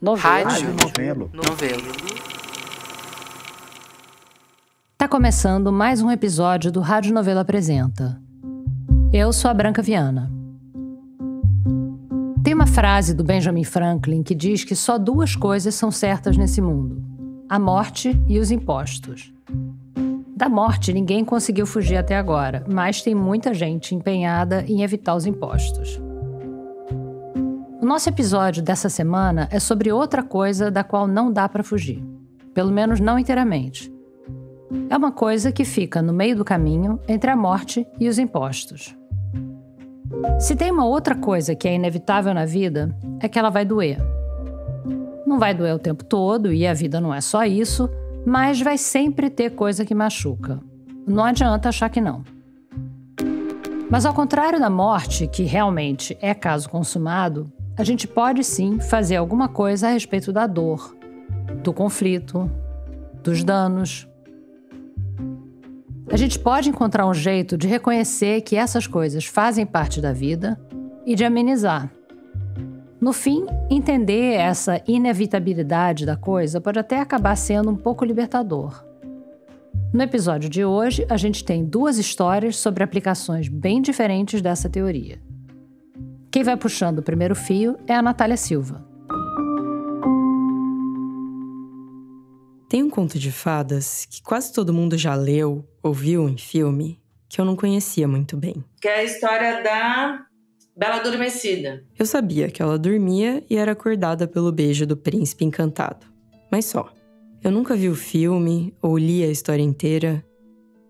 Novelo. Rádio Novelo. Novelo. Tá começando mais um episódio do Rádio Novelo Apresenta. Eu sou a Branca Viana. Tem uma frase do Benjamin Franklin que diz que só duas coisas são certas nesse mundo: a morte e os impostos. Da morte ninguém conseguiu fugir até agora, mas tem muita gente empenhada em evitar os impostos. Nosso episódio dessa semana é sobre outra coisa da qual não dá para fugir, pelo menos não inteiramente. É uma coisa que fica no meio do caminho entre a morte e os impostos. Se tem uma outra coisa que é inevitável na vida, é que ela vai doer. Não vai doer o tempo todo, e a vida não é só isso, mas vai sempre ter coisa que machuca. Não adianta achar que não. Mas ao contrário da morte, que realmente é caso consumado, a gente pode sim fazer alguma coisa a respeito da dor, do conflito, dos danos. A gente pode encontrar um jeito de reconhecer que essas coisas fazem parte da vida e de amenizar. No fim, entender essa inevitabilidade da coisa pode até acabar sendo um pouco libertador. No episódio de hoje, a gente tem duas histórias sobre aplicações bem diferentes dessa teoria. Quem vai puxando o primeiro fio é a Natália Silva. Tem um conto de fadas que quase todo mundo já leu ou viu em filme que eu não conhecia muito bem. Que é a história da Bela Adormecida. Eu sabia que ela dormia e era acordada pelo beijo do príncipe encantado. Mas só. Eu nunca vi o filme ou li a história inteira.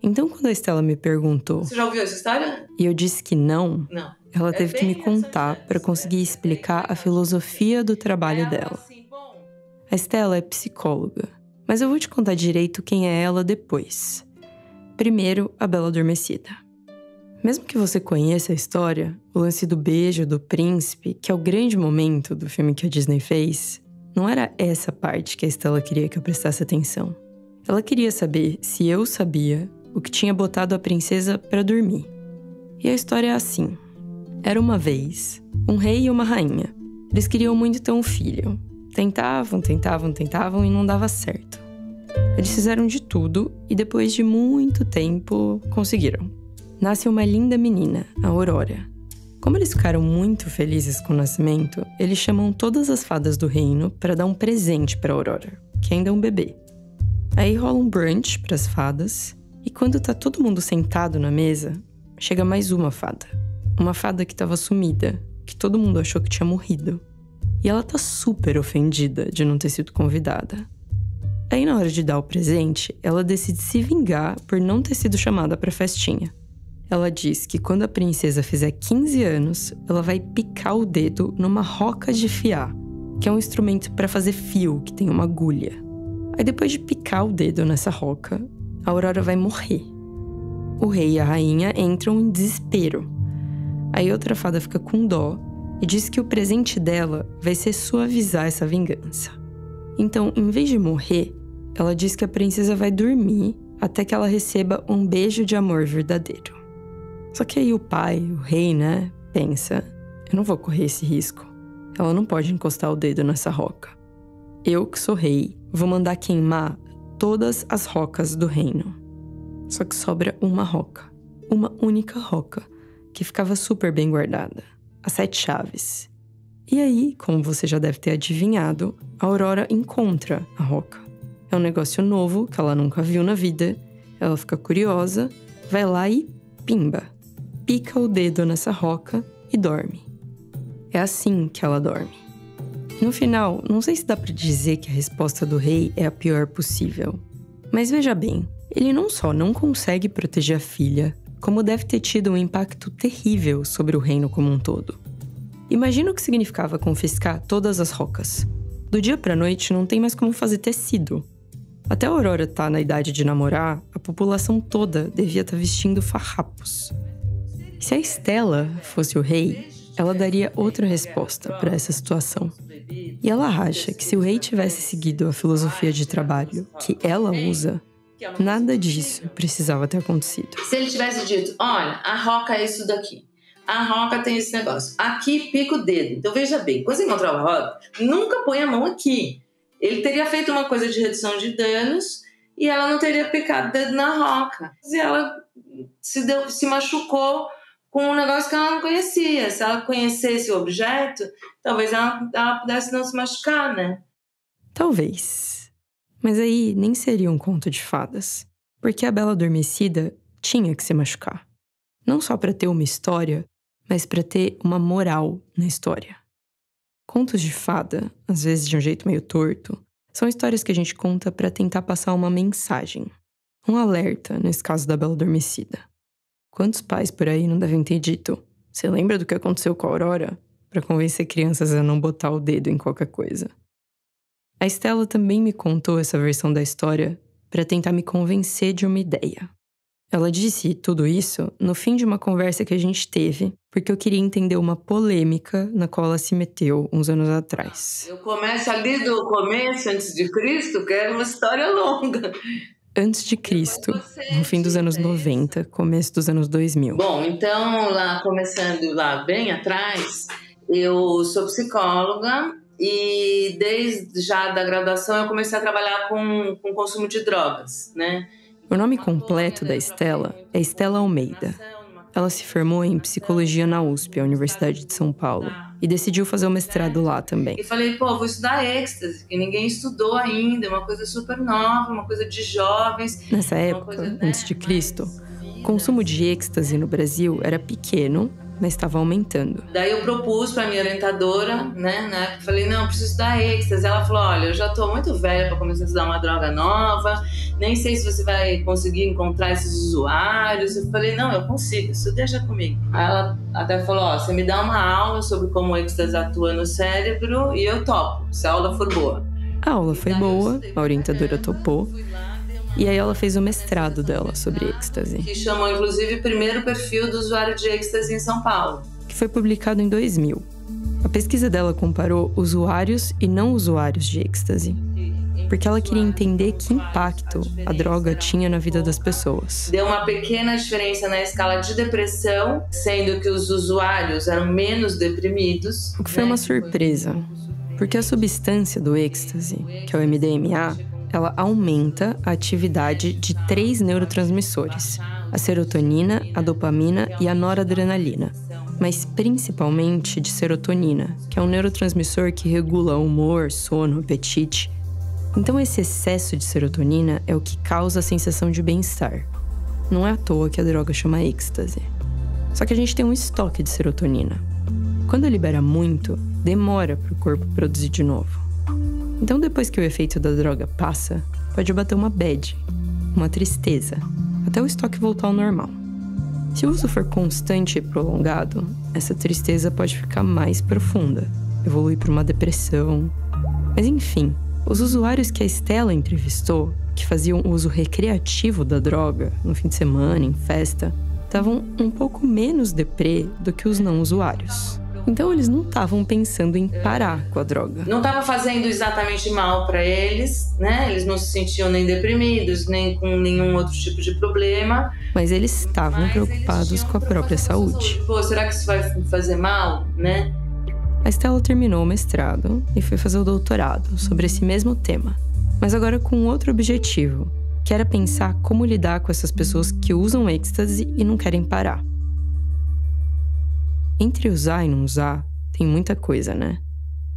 Então, quando a Estela me perguntou. Você já ouviu essa história? E eu disse que não. Não. Ela É teve que me contar para conseguir explicar a filosofia do trabalho Ela dela. assim, A Estela é psicóloga, mas eu vou te contar direito quem é ela depois. Primeiro, a Bela Adormecida. Mesmo que você conheça a história, o lance do beijo do príncipe, que é o grande momento do filme que a Disney fez, não era essa parte que a Estela queria que eu prestasse atenção. Ela queria saber se eu sabia o que tinha botado a princesa para dormir. E a história é assim: era uma vez um rei e uma rainha. Eles queriam muito ter um filho, Tentavam, tentavam, tentavam e não dava certo. Eles fizeram de tudo e depois de muito tempo conseguiram. Nasce uma linda menina, a Aurora. Como eles ficaram muito felizes com o nascimento, eles chamam todas as fadas do reino para dar um presente para Aurora, que ainda é um bebê. Aí rola um brunch para as fadas e quando tá todo mundo sentado na mesa, chega mais uma fada. Uma fada que estava sumida, que todo mundo achou que tinha morrido. E ela tá super ofendida de não ter sido convidada. Aí, na hora de dar o presente, ela decide se vingar por não ter sido chamada pra festinha. Ela diz que quando a princesa fizer 15 anos, ela vai picar o dedo numa roca de fiar, que é um instrumento para fazer fio que tem uma agulha. Aí, depois de picar o dedo nessa roca, a Aurora vai morrer. O rei e a rainha entram em desespero. Aí, outra fada fica com dó e diz que o presente dela vai ser suavizar essa vingança. Então, em vez de morrer, ela diz que a princesa vai dormir até que ela receba um beijo de amor verdadeiro. Só que aí o pai, o rei, né, pensa: eu não vou correr esse risco. Ela não pode encostar o dedo nessa roca. Eu, que sou rei, vou mandar queimar todas as rocas do reino. Só que sobra uma roca, uma única roca, que ficava super bem guardada as sete chaves. E aí, como você já deve ter adivinhado, a Aurora encontra a roca. É um negócio novo que ela nunca viu na vida. Ela fica curiosa, vai lá e pimba. Pica o dedo nessa roca e dorme. É assim que ela dorme. No final, não sei se dá para dizer que a resposta do rei é a pior possível. Mas veja bem, ele não só não consegue proteger a filha, como deve ter tido um impacto terrível sobre o reino como um todo. Imagina o que significava confiscar todas as rocas. Do dia para noite não tem mais como fazer tecido. Até a Aurora estar na idade de namorar, a população toda devia estar vestindo farrapos. Se a Estela fosse o rei, ela daria outra resposta para essa situação. E ela acha que se o rei tivesse seguido a filosofia de trabalho que ela usa, nada disso precisava ter acontecido. Se ele tivesse dito, olha, a roca é isso daqui. a roca tem esse negócio. Aqui pica o dedo. Então veja bem, quando você encontrar a roca, nunca põe a mão aqui. Ele teria feito uma coisa de redução de danos e ela não teria picado o dedo na roca. E ela se, deu, se machucou com um negócio que ela não conhecia. Se ela conhecesse o objeto, talvez ela, ela pudesse não se machucar, né? Talvez. Mas aí nem seria um conto de fadas. Porque a Bela Adormecida tinha que se machucar. Não só para ter uma história, mas para ter uma moral na história. Contos de fada, às vezes de um jeito meio torto, são histórias que a gente conta para tentar passar uma mensagem, um alerta, nesse caso da Bela Adormecida. Quantos pais por aí não devem ter dito: Você lembra do que aconteceu com a Aurora? para convencer crianças a não botar o dedo em qualquer coisa. A Estela também me contou essa versão da história para tentar me convencer de uma ideia. Ela disse tudo isso no fim de uma conversa que a gente teve, porque eu queria entender uma polêmica na qual ela se meteu uns anos atrás. Eu começo ali do começo, antes de Cristo, que é uma história longa. Antes de Cristo, no fim dos anos 90, começo dos anos 2000. Bom, então, lá começando lá bem atrás, eu sou psicóloga e desde já da graduação eu comecei a trabalhar com, com consumo de drogas, né? O nome completo da Estela é Estela Almeida. Ela se formou em psicologia na USP, a Universidade de São Paulo, e decidiu fazer o mestrado lá também. E falei, pô, vou estudar êxtase, que ninguém estudou ainda, é uma coisa super nova, uma coisa de jovens. Nessa época, né, antes de Cristo, o consumo de êxtase no Brasil era pequeno mas estava aumentando. Daí eu propus para minha orientadora, né, né, falei, não, preciso estudar êxtase. Ela falou, olha, eu já estou muito velha para começar a estudar uma droga nova, nem sei se você vai conseguir encontrar esses usuários. Eu falei, não, eu consigo, isso deixa comigo. Aí ela até falou, ó, você me dá uma aula sobre como o êxtase atua no cérebro e eu topo, se a aula for boa. A aula foi boa, a orientadora topou. E aí ela fez o mestrado dela sobre êxtase. Que chamou inclusive o primeiro perfil do usuário de êxtase em São Paulo. Que foi publicado em 2000. A pesquisa dela comparou usuários e não usuários de êxtase. Porque ela queria entender que impacto a droga tinha na vida das pessoas. Deu uma pequena diferença na escala de depressão, sendo que os usuários eram menos deprimidos. O que foi uma surpresa, porque a substância do êxtase, que é o MDMA, ela aumenta a atividade de três neurotransmissores: a serotonina, a dopamina e a noradrenalina, mas principalmente de serotonina, que é um neurotransmissor que regula humor, sono, apetite. Então, esse excesso de serotonina é o que causa a sensação de bem-estar. Não é à toa que a droga chama êxtase. Só que a gente tem um estoque de serotonina. Quando libera muito, demora para o corpo produzir de novo. Então, depois que o efeito da droga passa, pode bater uma bad, uma tristeza, até o estoque voltar ao normal. Se o uso for constante e prolongado, essa tristeza pode ficar mais profunda, evoluir para uma depressão. Mas enfim, os usuários que a Estela entrevistou, que faziam uso recreativo da droga no fim de semana, em festa, estavam um pouco menos deprê do que os não usuários. Então eles não estavam pensando em parar com a droga. Não estava fazendo exatamente mal para eles, né? Eles não se sentiam nem deprimidos, nem com nenhum outro tipo de problema. Mas eles estavam Mas preocupados eles com a própria saúde. Pô, será que isso vai fazer mal, né? A Estela terminou o mestrado e foi fazer o doutorado sobre esse mesmo tema, mas agora com outro objetivo, que era pensar como lidar com essas pessoas que usam êxtase e não querem parar. Entre usar e não usar, tem muita coisa, né?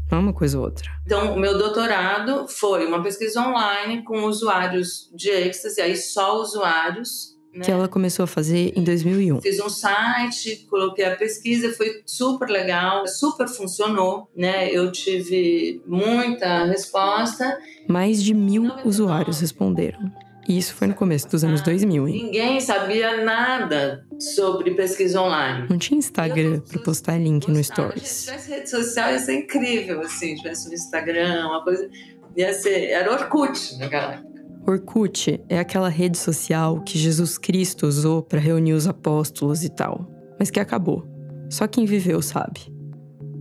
Não é uma coisa ou outra. Então, o meu doutorado foi uma pesquisa online com usuários de êxtase, aí só usuários. Né? Que ela começou a fazer em 2001. Fiz um site, coloquei a pesquisa, foi super legal, super funcionou, né? Eu tive muita resposta. Mais de mil usuários responderam. E isso foi no começo dos anos 2000, hein? Ninguém sabia nada sobre pesquisa online. Não tinha Instagram para postar link no Stories. Se tivesse rede social ia ser incrível, assim, tivesse no Instagram, uma coisa. Ia ser. Era Orkut naquela época. Orkut é aquela rede social que Jesus Cristo usou para reunir os apóstolos e tal, mas que acabou. Só quem viveu sabe.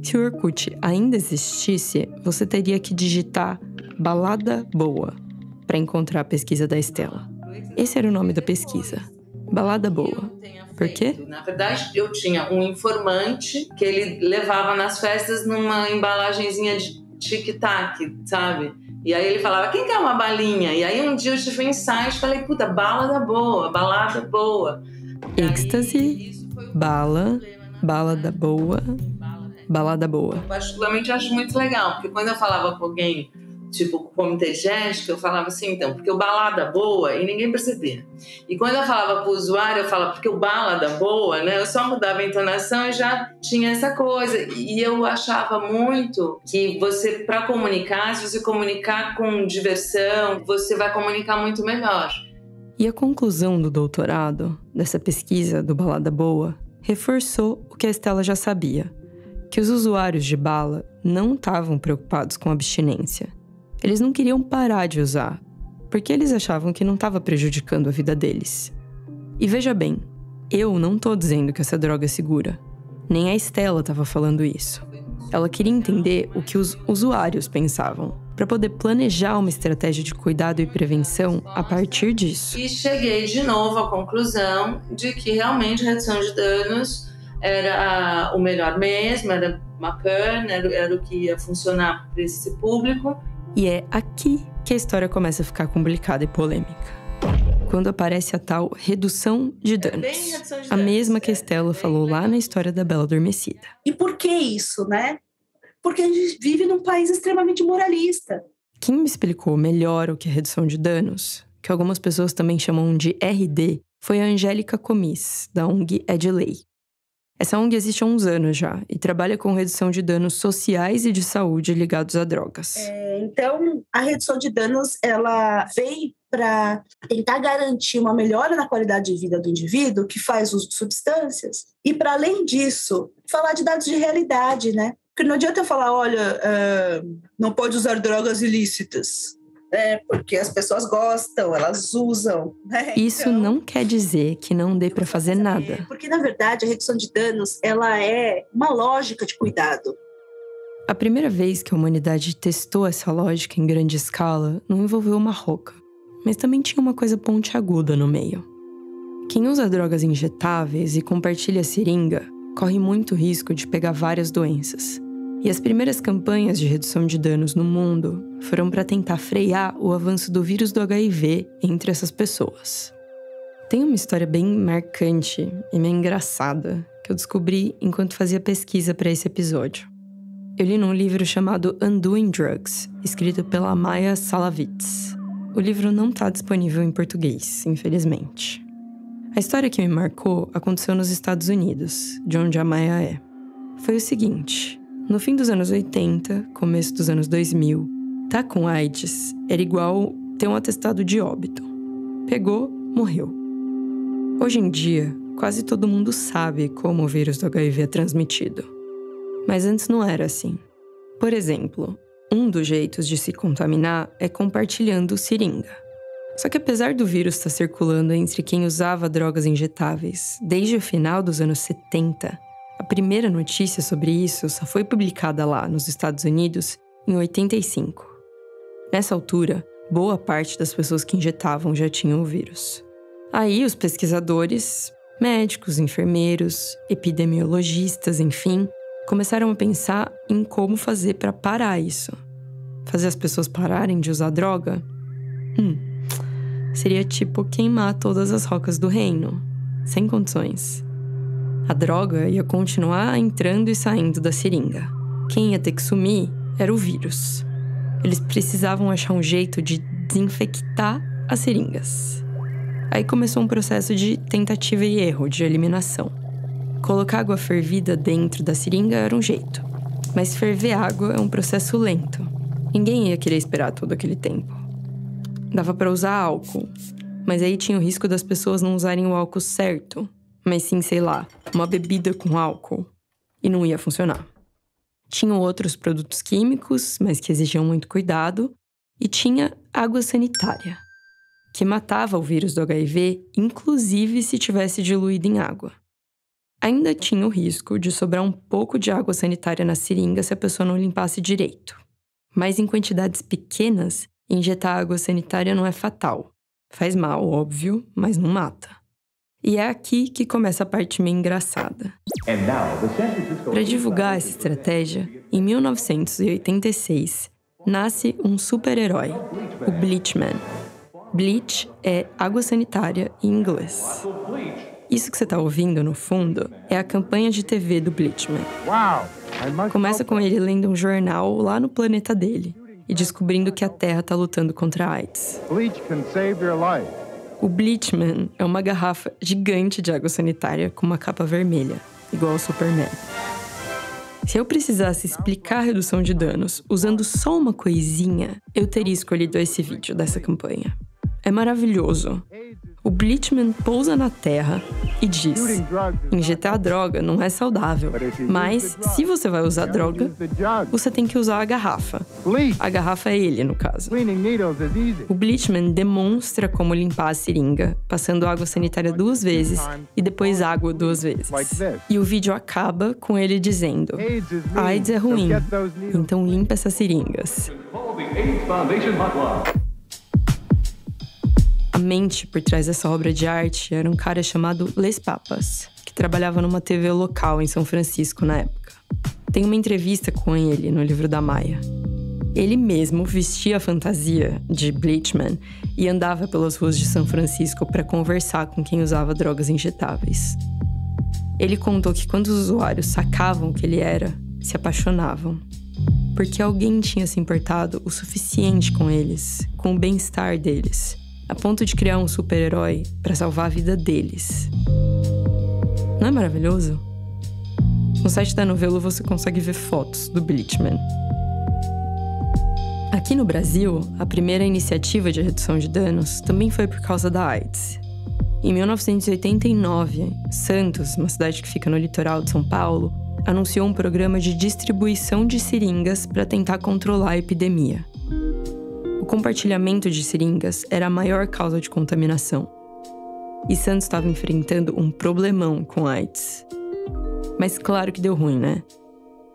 Se o Orkut ainda existisse, você teria que digitar balada boa para encontrar a pesquisa da Estela. Esse era o nome da pesquisa. Balada boa. Por quê? Na verdade, eu tinha um informante que ele levava nas festas numa embalagenzinha de tic-tac, sabe? E aí ele falava, quem quer uma balinha? E aí um dia eu tive um insight, falei, puta, balada boa, balada boa. Êxtase, bala, balada boa, balada boa. Eu particularmente acho muito legal, porque quando eu falava com alguém tipo de ética, eu falava assim, então, porque o balada boa e ninguém percebia. E quando eu falava para o usuário, eu falava porque o balada boa, né? Eu só mudava a entonação e já tinha essa coisa. E eu achava muito que você, para comunicar, se você comunicar com diversão, você vai comunicar muito melhor. E a conclusão do doutorado, dessa pesquisa do Balada Boa, reforçou o que a Estela já sabia: que os usuários de bala não estavam preocupados com abstinência eles não queriam parar de usar, porque eles achavam que não estava prejudicando a vida deles. E veja bem, eu não estou dizendo que essa droga é segura. Nem a Estela estava falando isso. Ela queria entender o que os usuários pensavam, para poder planejar uma estratégia de cuidado e prevenção a partir disso. E cheguei de novo à conclusão de que realmente a redução de danos era o melhor mesmo, era bacana, era o que ia funcionar para esse público. E é aqui que a história começa a ficar complicada e polêmica. Quando aparece a tal redução de é danos. É de danos. A mesma que a Estela é falou lá na história da Bela Adormecida. E por que isso, né? Porque a gente vive num país extremamente moralista. Quem me explicou melhor o que é redução de danos, que algumas pessoas também chamam de RD, foi a Angélica Comis, da ONG Edley. Essa ONG existe há uns anos já e trabalha com redução de danos sociais e de saúde ligados a drogas. É, então, a redução de danos ela veio para tentar garantir uma melhora na qualidade de vida do indivíduo que faz uso de substâncias e, para além disso, falar de dados de realidade, né? Porque não adianta eu falar, olha, uh, não pode usar drogas ilícitas né? Porque as pessoas gostam, elas usam. Né? Isso então, não quer dizer que não dê para fazer nada. Porque na verdade a redução de danos ela é uma lógica de cuidado. A primeira vez que a humanidade testou essa lógica em grande escala não envolveu uma roca, mas também tinha uma coisa pontiaguda no meio. Quem usa drogas injetáveis e compartilha seringa corre muito risco de pegar várias doenças. E as primeiras campanhas de redução de danos no mundo foram para tentar frear o avanço do vírus do HIV entre essas pessoas. Tem uma história bem marcante e meio engraçada que eu descobri enquanto fazia pesquisa para esse episódio. Eu li num livro chamado Undoing Drugs, escrito pela Maya Salavitz. O livro não está disponível em português, infelizmente. A história que me marcou aconteceu nos Estados Unidos, de onde a Maya é. Foi o seguinte: no fim dos anos 80, começo dos anos 2000, tá com AIDS era igual ter um atestado de óbito. Pegou, morreu. Hoje em dia, quase todo mundo sabe como o vírus do HIV é transmitido. Mas antes não era assim. Por exemplo, um dos jeitos de se contaminar é compartilhando seringa. Só que apesar do vírus estar circulando entre quem usava drogas injetáveis desde o final dos anos 70, a primeira notícia sobre isso só foi publicada lá nos Estados Unidos em 85. Nessa altura, boa parte das pessoas que injetavam já tinham o vírus. Aí os pesquisadores, médicos, enfermeiros, epidemiologistas, enfim, começaram a pensar em como fazer para parar isso. Fazer as pessoas pararem de usar droga? Hum, seria tipo queimar todas as rocas do reino, sem condições. A droga ia continuar entrando e saindo da seringa. Quem ia ter que sumir era o vírus. Eles precisavam achar um jeito de desinfectar as seringas. Aí começou um processo de tentativa e erro de eliminação. Colocar água fervida dentro da seringa era um jeito, mas ferver água é um processo lento. Ninguém ia querer esperar todo aquele tempo. Dava para usar álcool, mas aí tinha o risco das pessoas não usarem o álcool certo mas sim, sei lá, uma bebida com álcool. E não ia funcionar. Tinham outros produtos químicos, mas que exigiam muito cuidado. E tinha água sanitária, que matava o vírus do HIV, inclusive se tivesse diluído em água. Ainda tinha o risco de sobrar um pouco de água sanitária na seringa se a pessoa não limpasse direito. Mas em quantidades pequenas, injetar água sanitária não é fatal. Faz mal, óbvio, mas não mata. E é aqui que começa a parte meio engraçada. Para divulgar essa estratégia, em 1986, nasce um super-herói, o Bleachman. Bleach é água sanitária em inglês. Isso que você está ouvindo no fundo é a campanha de TV do Bleachman. Começa com ele lendo um jornal lá no planeta dele e descobrindo que a Terra está lutando contra a AIDS. O Bleachman é uma garrafa gigante de água sanitária com uma capa vermelha, igual ao Superman. Se eu precisasse explicar a redução de danos usando só uma coisinha, eu teria escolhido esse vídeo dessa campanha. É maravilhoso. O Bleachman pousa na Terra e diz: injetar a droga não é saudável, mas se você vai usar droga, você tem que usar a garrafa. A garrafa é ele, no caso. O Bleachman demonstra como limpar a seringa, passando água sanitária duas vezes e depois água duas vezes. E o vídeo acaba com ele dizendo: AIDS é ruim, então limpa essas seringas. Mente por trás dessa obra de arte era um cara chamado Les Papas, que trabalhava numa TV local em São Francisco na época. Tem uma entrevista com ele no livro da Maia. Ele mesmo vestia a fantasia de Bleachman e andava pelas ruas de São Francisco para conversar com quem usava drogas injetáveis. Ele contou que quando os usuários sacavam o que ele era, se apaixonavam. Porque alguém tinha se importado o suficiente com eles, com o bem-estar deles, a ponto de criar um super-herói para salvar a vida deles. Não é maravilhoso? No site da novela você consegue ver fotos do Bleachman. Aqui no Brasil, a primeira iniciativa de redução de danos também foi por causa da AIDS. Em 1989, Santos, uma cidade que fica no litoral de São Paulo, anunciou um programa de distribuição de seringas para tentar controlar a epidemia compartilhamento de seringas era a maior causa de contaminação. E Santos estava enfrentando um problemão com AIDS. Mas claro que deu ruim, né?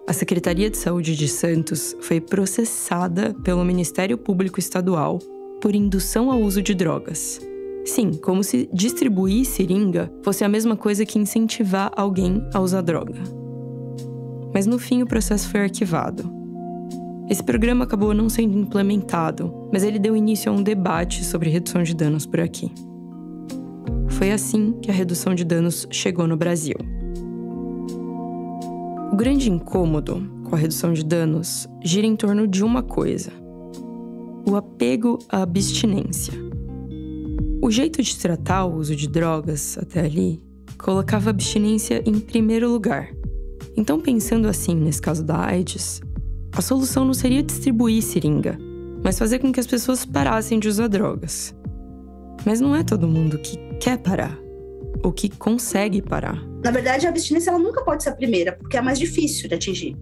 A Secretaria de Saúde de Santos foi processada pelo Ministério Público Estadual por indução ao uso de drogas. Sim, como se distribuir seringa fosse a mesma coisa que incentivar alguém a usar droga. Mas no fim o processo foi arquivado esse programa acabou não sendo implementado, mas ele deu início a um debate sobre redução de danos por aqui. Foi assim que a redução de danos chegou no Brasil. O grande incômodo com a redução de danos gira em torno de uma coisa: o apego à abstinência. O jeito de tratar o uso de drogas até ali colocava a abstinência em primeiro lugar. Então, pensando assim nesse caso da AIDS, a solução não seria distribuir seringa, mas fazer com que as pessoas parassem de usar drogas. Mas não é todo mundo que quer parar ou que consegue parar. Na verdade, a abstinência ela nunca pode ser a primeira, porque é a mais difícil de atingir.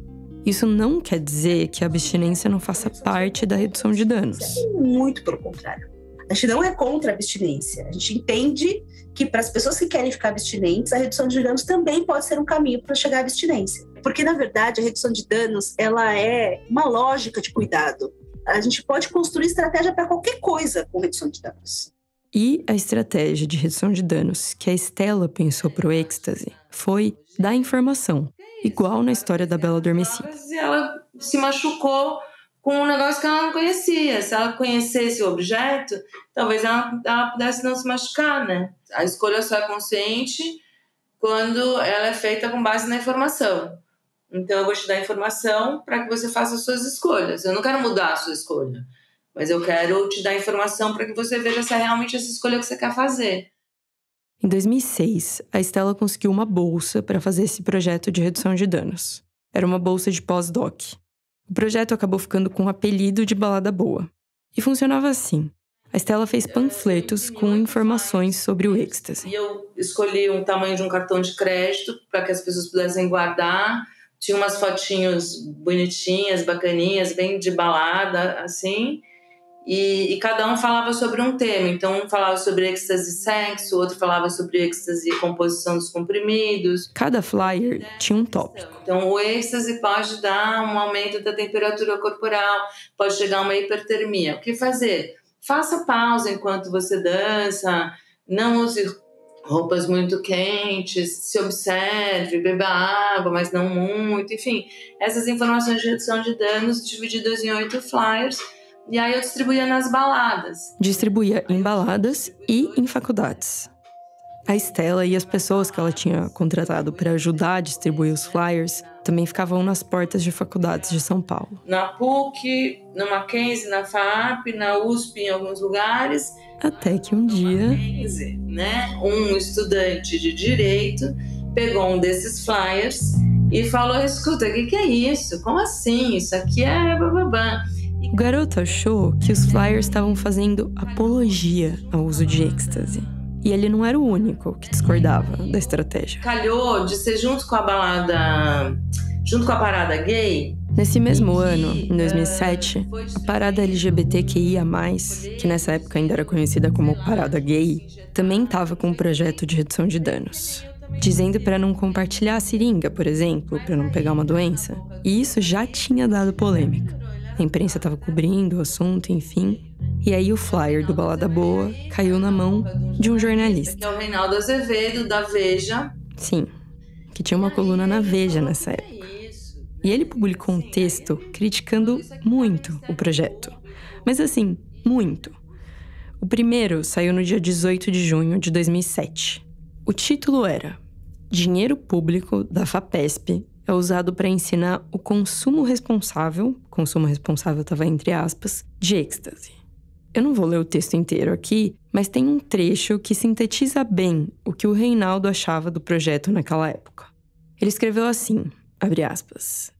Isso não quer dizer que a abstinência não faça parte da redução de danos. Muito pelo contrário. A gente não é contra a abstinência. A gente entende que para as pessoas que querem ficar abstinentes, a redução de danos também pode ser um caminho para chegar à abstinência. Porque, na verdade, a redução de danos ela é uma lógica de cuidado. A gente pode construir estratégia para qualquer coisa com redução de danos. E a estratégia de redução de danos que a Estela pensou para o êxtase foi dar informação, igual na história da Bela Adormecida. Ela se machucou com um negócio que ela não conhecia. Se ela conhecesse o objeto, talvez ela, ela pudesse não se machucar, né? A escolha só é consciente quando ela é feita com base na informação. Então, eu vou te dar informação para que você faça as suas escolhas. Eu não quero mudar a sua escolha, mas eu quero te dar informação para que você veja se é realmente essa escolha que você quer fazer. Em 2006, a Estela conseguiu uma bolsa para fazer esse projeto de redução de danos. Era uma bolsa de pós-doc. O projeto acabou ficando com o apelido de Balada Boa. E funcionava assim. A Estela fez panfletos com informações sobre o êxtase. E eu escolhi um tamanho de um cartão de crédito para que as pessoas pudessem guardar. Tinha umas fotinhos bonitinhas, bacaninhas, bem de balada, assim. E, e, cada um falava sobre um tema. Então, um falava sobre êxtase sexo, outro falava sobre êxtase e composição dos comprimidos. Cada flyer tinha um tópico. Então, o êxtase pode dar um aumento da temperatura corporal, pode chegar a uma hipertermia. O que fazer? Faça pausa enquanto você dança, não use roupas muito quentes, se observe, beba água, mas não muito, enfim, essas informações de redução de danos divididas em oito flyers. E aí eu distribuía nas baladas. Distribuía em baladas e em faculdades. A Estela e as pessoas que ela tinha contratado para ajudar a distribuir os flyers também ficavam nas portas de faculdades de São Paulo. Na PUC, no Mackenzie, na FAP, na USP em alguns lugares. Até que um dia. Mackenzie, né? Um estudante de direito pegou um desses flyers e falou: escuta, o que, que é isso? Como assim? Isso aqui é bababá. O garoto achou que os flyers estavam fazendo apologia ao uso de êxtase. E ele não era o único que discordava da estratégia. Calhou de ser junto com a balada, junto com a parada gay. Nesse mesmo ano, em 2007, a parada LGBTQIA, que nessa época ainda era conhecida como Parada Gay, também estava com um projeto de redução de danos. Dizendo para não compartilhar a seringa, por exemplo, para não pegar uma doença. E isso já tinha dado polêmica. A imprensa estava cobrindo o assunto, enfim. E aí o flyer do Balada Boa caiu na mão de um jornalista. Que é o Reinaldo Azevedo, da Veja. Sim, que tinha uma coluna na Veja nessa época. E ele publicou um texto criticando muito o projeto. Mas assim, muito. O primeiro saiu no dia 18 de junho de 2007. O título era Dinheiro Público da FAPESP é usado para ensinar o consumo responsável, consumo responsável estava entre aspas, de êxtase. Eu não vou ler o texto inteiro aqui, mas tem um trecho que sintetiza bem o que o Reinaldo achava do projeto naquela época. Ele escreveu assim, abre aspas,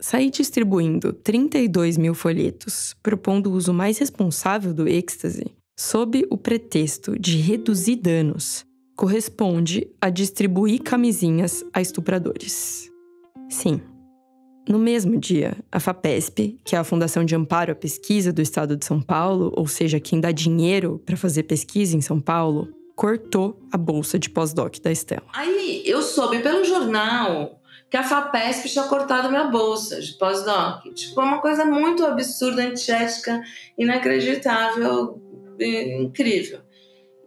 Saí distribuindo 32 mil folhetos, propondo o uso mais responsável do êxtase, sob o pretexto de reduzir danos, corresponde a distribuir camisinhas a estupradores. Sim, no mesmo dia, a FAPESP, que é a Fundação de Amparo à Pesquisa do Estado de São Paulo, ou seja, quem dá dinheiro para fazer pesquisa em São Paulo, cortou a bolsa de pós-doc da Estela. Aí eu soube pelo jornal que a FAPESP tinha cortado minha bolsa de pós-doc. Tipo, é uma coisa muito absurda, antiética, inacreditável, incrível.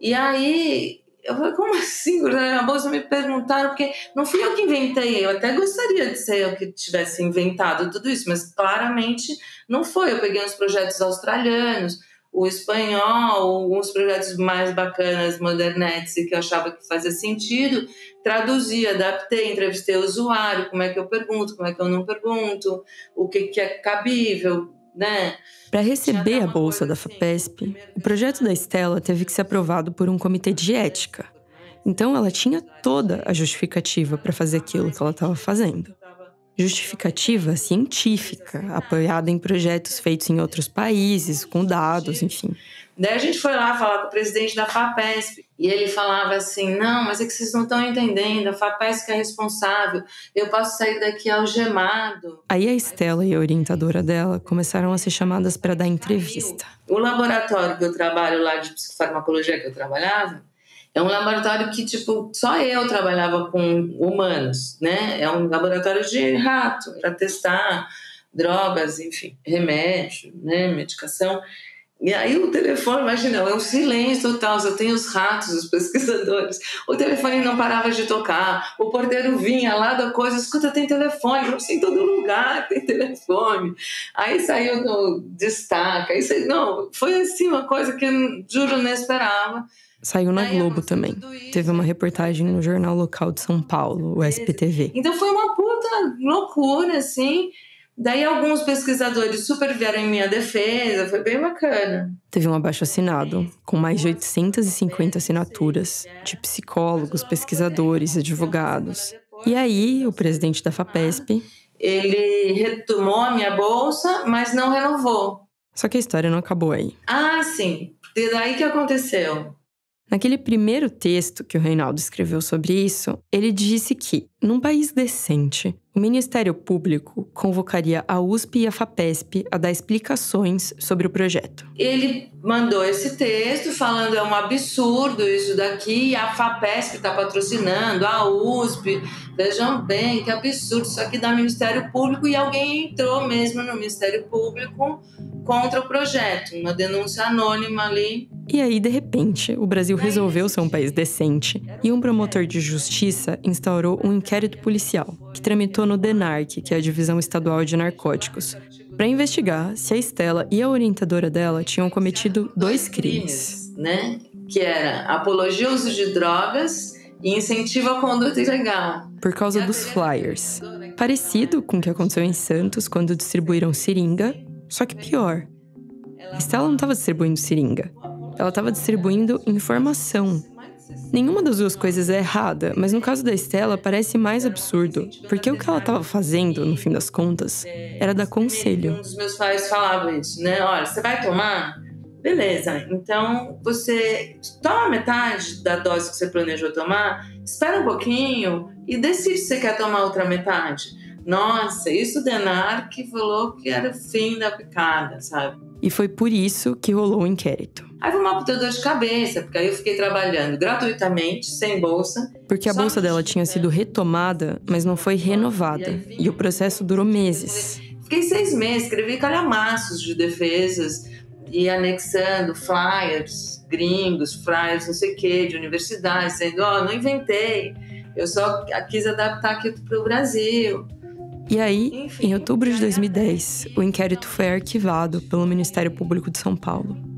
E aí eu falei, como assim, a bolsa? Me perguntaram, porque não fui eu que inventei, eu até gostaria de ser eu que tivesse inventado tudo isso, mas claramente não foi. Eu peguei uns projetos australianos, o espanhol, alguns projetos mais bacanas, modernetes, que eu achava que fazia sentido, traduzi, adaptei, entrevistei o usuário, como é que eu pergunto, como é que eu não pergunto, o que, que é cabível, né? Para receber a bolsa da FAPESP, o projeto da Estela teve que ser aprovado por um comitê de ética. Então ela tinha toda a justificativa para fazer aquilo que ela estava fazendo. Justificativa científica, apoiada em projetos feitos em outros países, com dados, enfim. Daí a gente foi lá falar com o presidente da FAPESP e ele falava assim: não, mas é que vocês não estão entendendo, a FAPESP é responsável, eu posso sair daqui algemado. Aí a Estela e a orientadora dela começaram a ser chamadas para dar entrevista. O laboratório que eu trabalho lá de psicofarmacologia que eu trabalhava, é um laboratório que, tipo, só eu trabalhava com humanos, né? É um laboratório de rato, para testar drogas, enfim, remédio, né? Medicação. E aí o telefone, imagina, é um silêncio total, só tem os ratos, os pesquisadores. O telefone não parava de tocar, o porteiro vinha lá da coisa, escuta, tem telefone, não sei, em todo lugar tem telefone. Aí saiu no destaque, aí saiu, não, foi assim uma coisa que eu juro não esperava. Saiu na Globo também. Teve uma reportagem no jornal local de São Paulo, o SPTV. Então foi uma puta loucura, assim. Daí alguns pesquisadores super vieram em minha defesa, foi bem bacana. Teve um abaixo assinado, com mais de 850 assinaturas, de psicólogos, pesquisadores, advogados. E aí, o presidente da FAPESP. Ele retomou a minha bolsa, mas não renovou. Só que a história não acabou aí. Ah, sim. E daí que aconteceu? Naquele primeiro texto que o Reinaldo escreveu sobre isso, ele disse que, num país decente, o Ministério Público convocaria a USP e a FAPESP a dar explicações sobre o projeto. Ele mandou esse texto falando é um absurdo isso daqui, a FAPESP está patrocinando, a USP, vejam bem, que absurdo, isso aqui dá Ministério Público e alguém entrou mesmo no Ministério Público contra o projeto, uma denúncia anônima ali. E aí, de repente, o Brasil resolveu ser um país decente e um promotor de justiça instaurou um inquérito policial, que tramitou no DENARC, que é a Divisão Estadual de Narcóticos, para investigar se a Estela e a orientadora dela tinham cometido dois crimes. Né? Que era apologia ao uso de drogas e incentivo à conduta ilegal. Por causa dos flyers. Parecido com o que aconteceu em Santos quando distribuíram seringa, só que pior. Estela não estava distribuindo seringa. Ela estava distribuindo informação. Nenhuma das duas coisas é errada, mas no caso da Estela parece mais absurdo, porque o que ela estava fazendo, no fim das contas, era dar conselho. Um dos meus pais falava isso, né? Olha, você vai tomar? Beleza, então você toma metade da dose que você planejou tomar, espera um pouquinho e decide se você quer tomar outra metade. Nossa, isso o Denar que falou que era o fim da picada, sabe? E foi por isso que rolou o inquérito. Aí foi uma puta dor de cabeça, porque aí eu fiquei trabalhando gratuitamente, sem bolsa. Porque a bolsa dela tinha sido retomada, mas não foi renovada. E o processo durou meses. Fiquei seis meses, escrevi calhamaços de defesas e anexando flyers gringos, flyers não sei o quê, de universidades, dizendo, ó, oh, não inventei, eu só quis adaptar aqui para o Brasil. E aí, Enfim, em outubro de 2010, o inquérito foi arquivado pelo Ministério Público de São Paulo.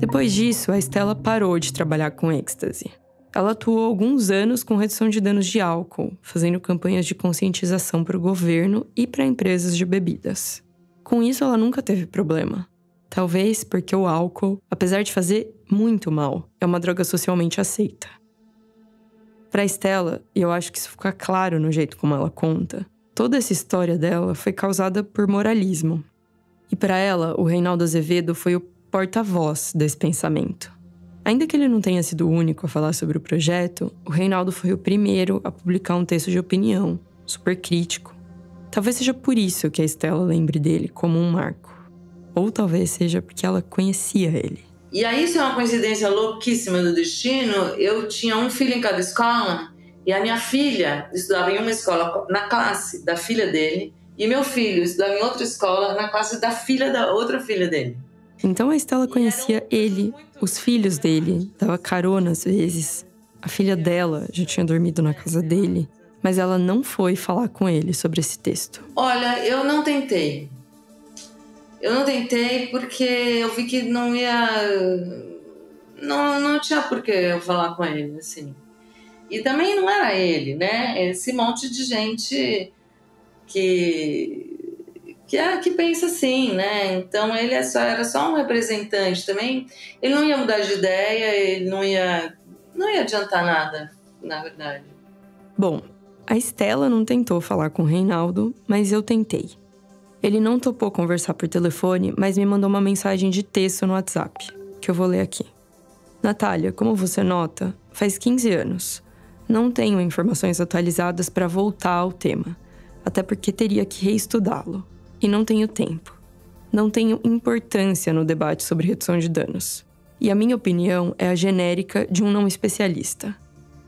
Depois disso, a Estela parou de trabalhar com êxtase. Ela atuou alguns anos com redução de danos de álcool, fazendo campanhas de conscientização para o governo e para empresas de bebidas. Com isso, ela nunca teve problema. Talvez porque o álcool, apesar de fazer muito mal, é uma droga socialmente aceita. Para Estela, e eu acho que isso fica claro no jeito como ela conta, toda essa história dela foi causada por moralismo. E para ela, o Reinaldo Azevedo foi o porta-voz desse pensamento. Ainda que ele não tenha sido o único a falar sobre o projeto, o Reinaldo foi o primeiro a publicar um texto de opinião, super crítico. Talvez seja por isso que a Estela lembre dele como um marco. Ou talvez seja porque ela conhecia ele. E aí, isso é uma coincidência louquíssima do destino. Eu tinha um filho em cada escola e a minha filha estudava em uma escola na classe da filha dele e meu filho estudava em outra escola na classe da filha da outra filha dele. Então a Estela conhecia ele, os filhos dele, dava carona às vezes. A filha dela já tinha dormido na casa dele, mas ela não foi falar com ele sobre esse texto. Olha, eu não tentei. Eu não tentei porque eu vi que não ia. Não, não tinha por que eu falar com ele, assim. E também não era ele, né? Esse monte de gente que. Que, é, que pensa assim, né? Então ele é só, era só um representante também. Ele não ia mudar de ideia, ele não ia, não ia adiantar nada, na verdade. Bom, a Estela não tentou falar com o Reinaldo, mas eu tentei. Ele não topou conversar por telefone, mas me mandou uma mensagem de texto no WhatsApp, que eu vou ler aqui. Natália, como você nota, faz 15 anos. Não tenho informações atualizadas para voltar ao tema, até porque teria que reestudá-lo. E não tenho tempo. Não tenho importância no debate sobre redução de danos. E a minha opinião é a genérica de um não especialista.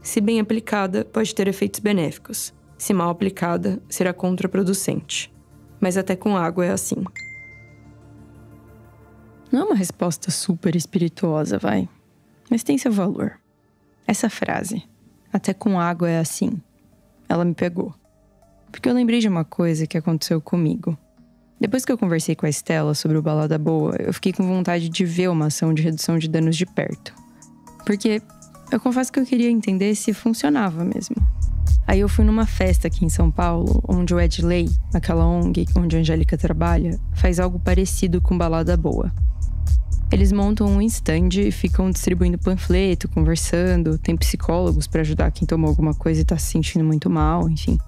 Se bem aplicada, pode ter efeitos benéficos. Se mal aplicada, será contraproducente mas até com água é assim. Não é uma resposta super espirituosa, vai, mas tem seu valor. Essa frase, até com água é assim, ela me pegou. Porque eu lembrei de uma coisa que aconteceu comigo. Depois que eu conversei com a Estela sobre o Balada Boa, eu fiquei com vontade de ver uma ação de redução de danos de perto. Porque eu confesso que eu queria entender se funcionava mesmo. Aí eu fui numa festa aqui em São Paulo, onde o Ed Lay, aquela ONG onde a Angélica trabalha, faz algo parecido com Balada Boa. Eles montam um stand e ficam distribuindo panfleto, conversando, tem psicólogos para ajudar quem tomou alguma coisa e tá se sentindo muito mal, enfim.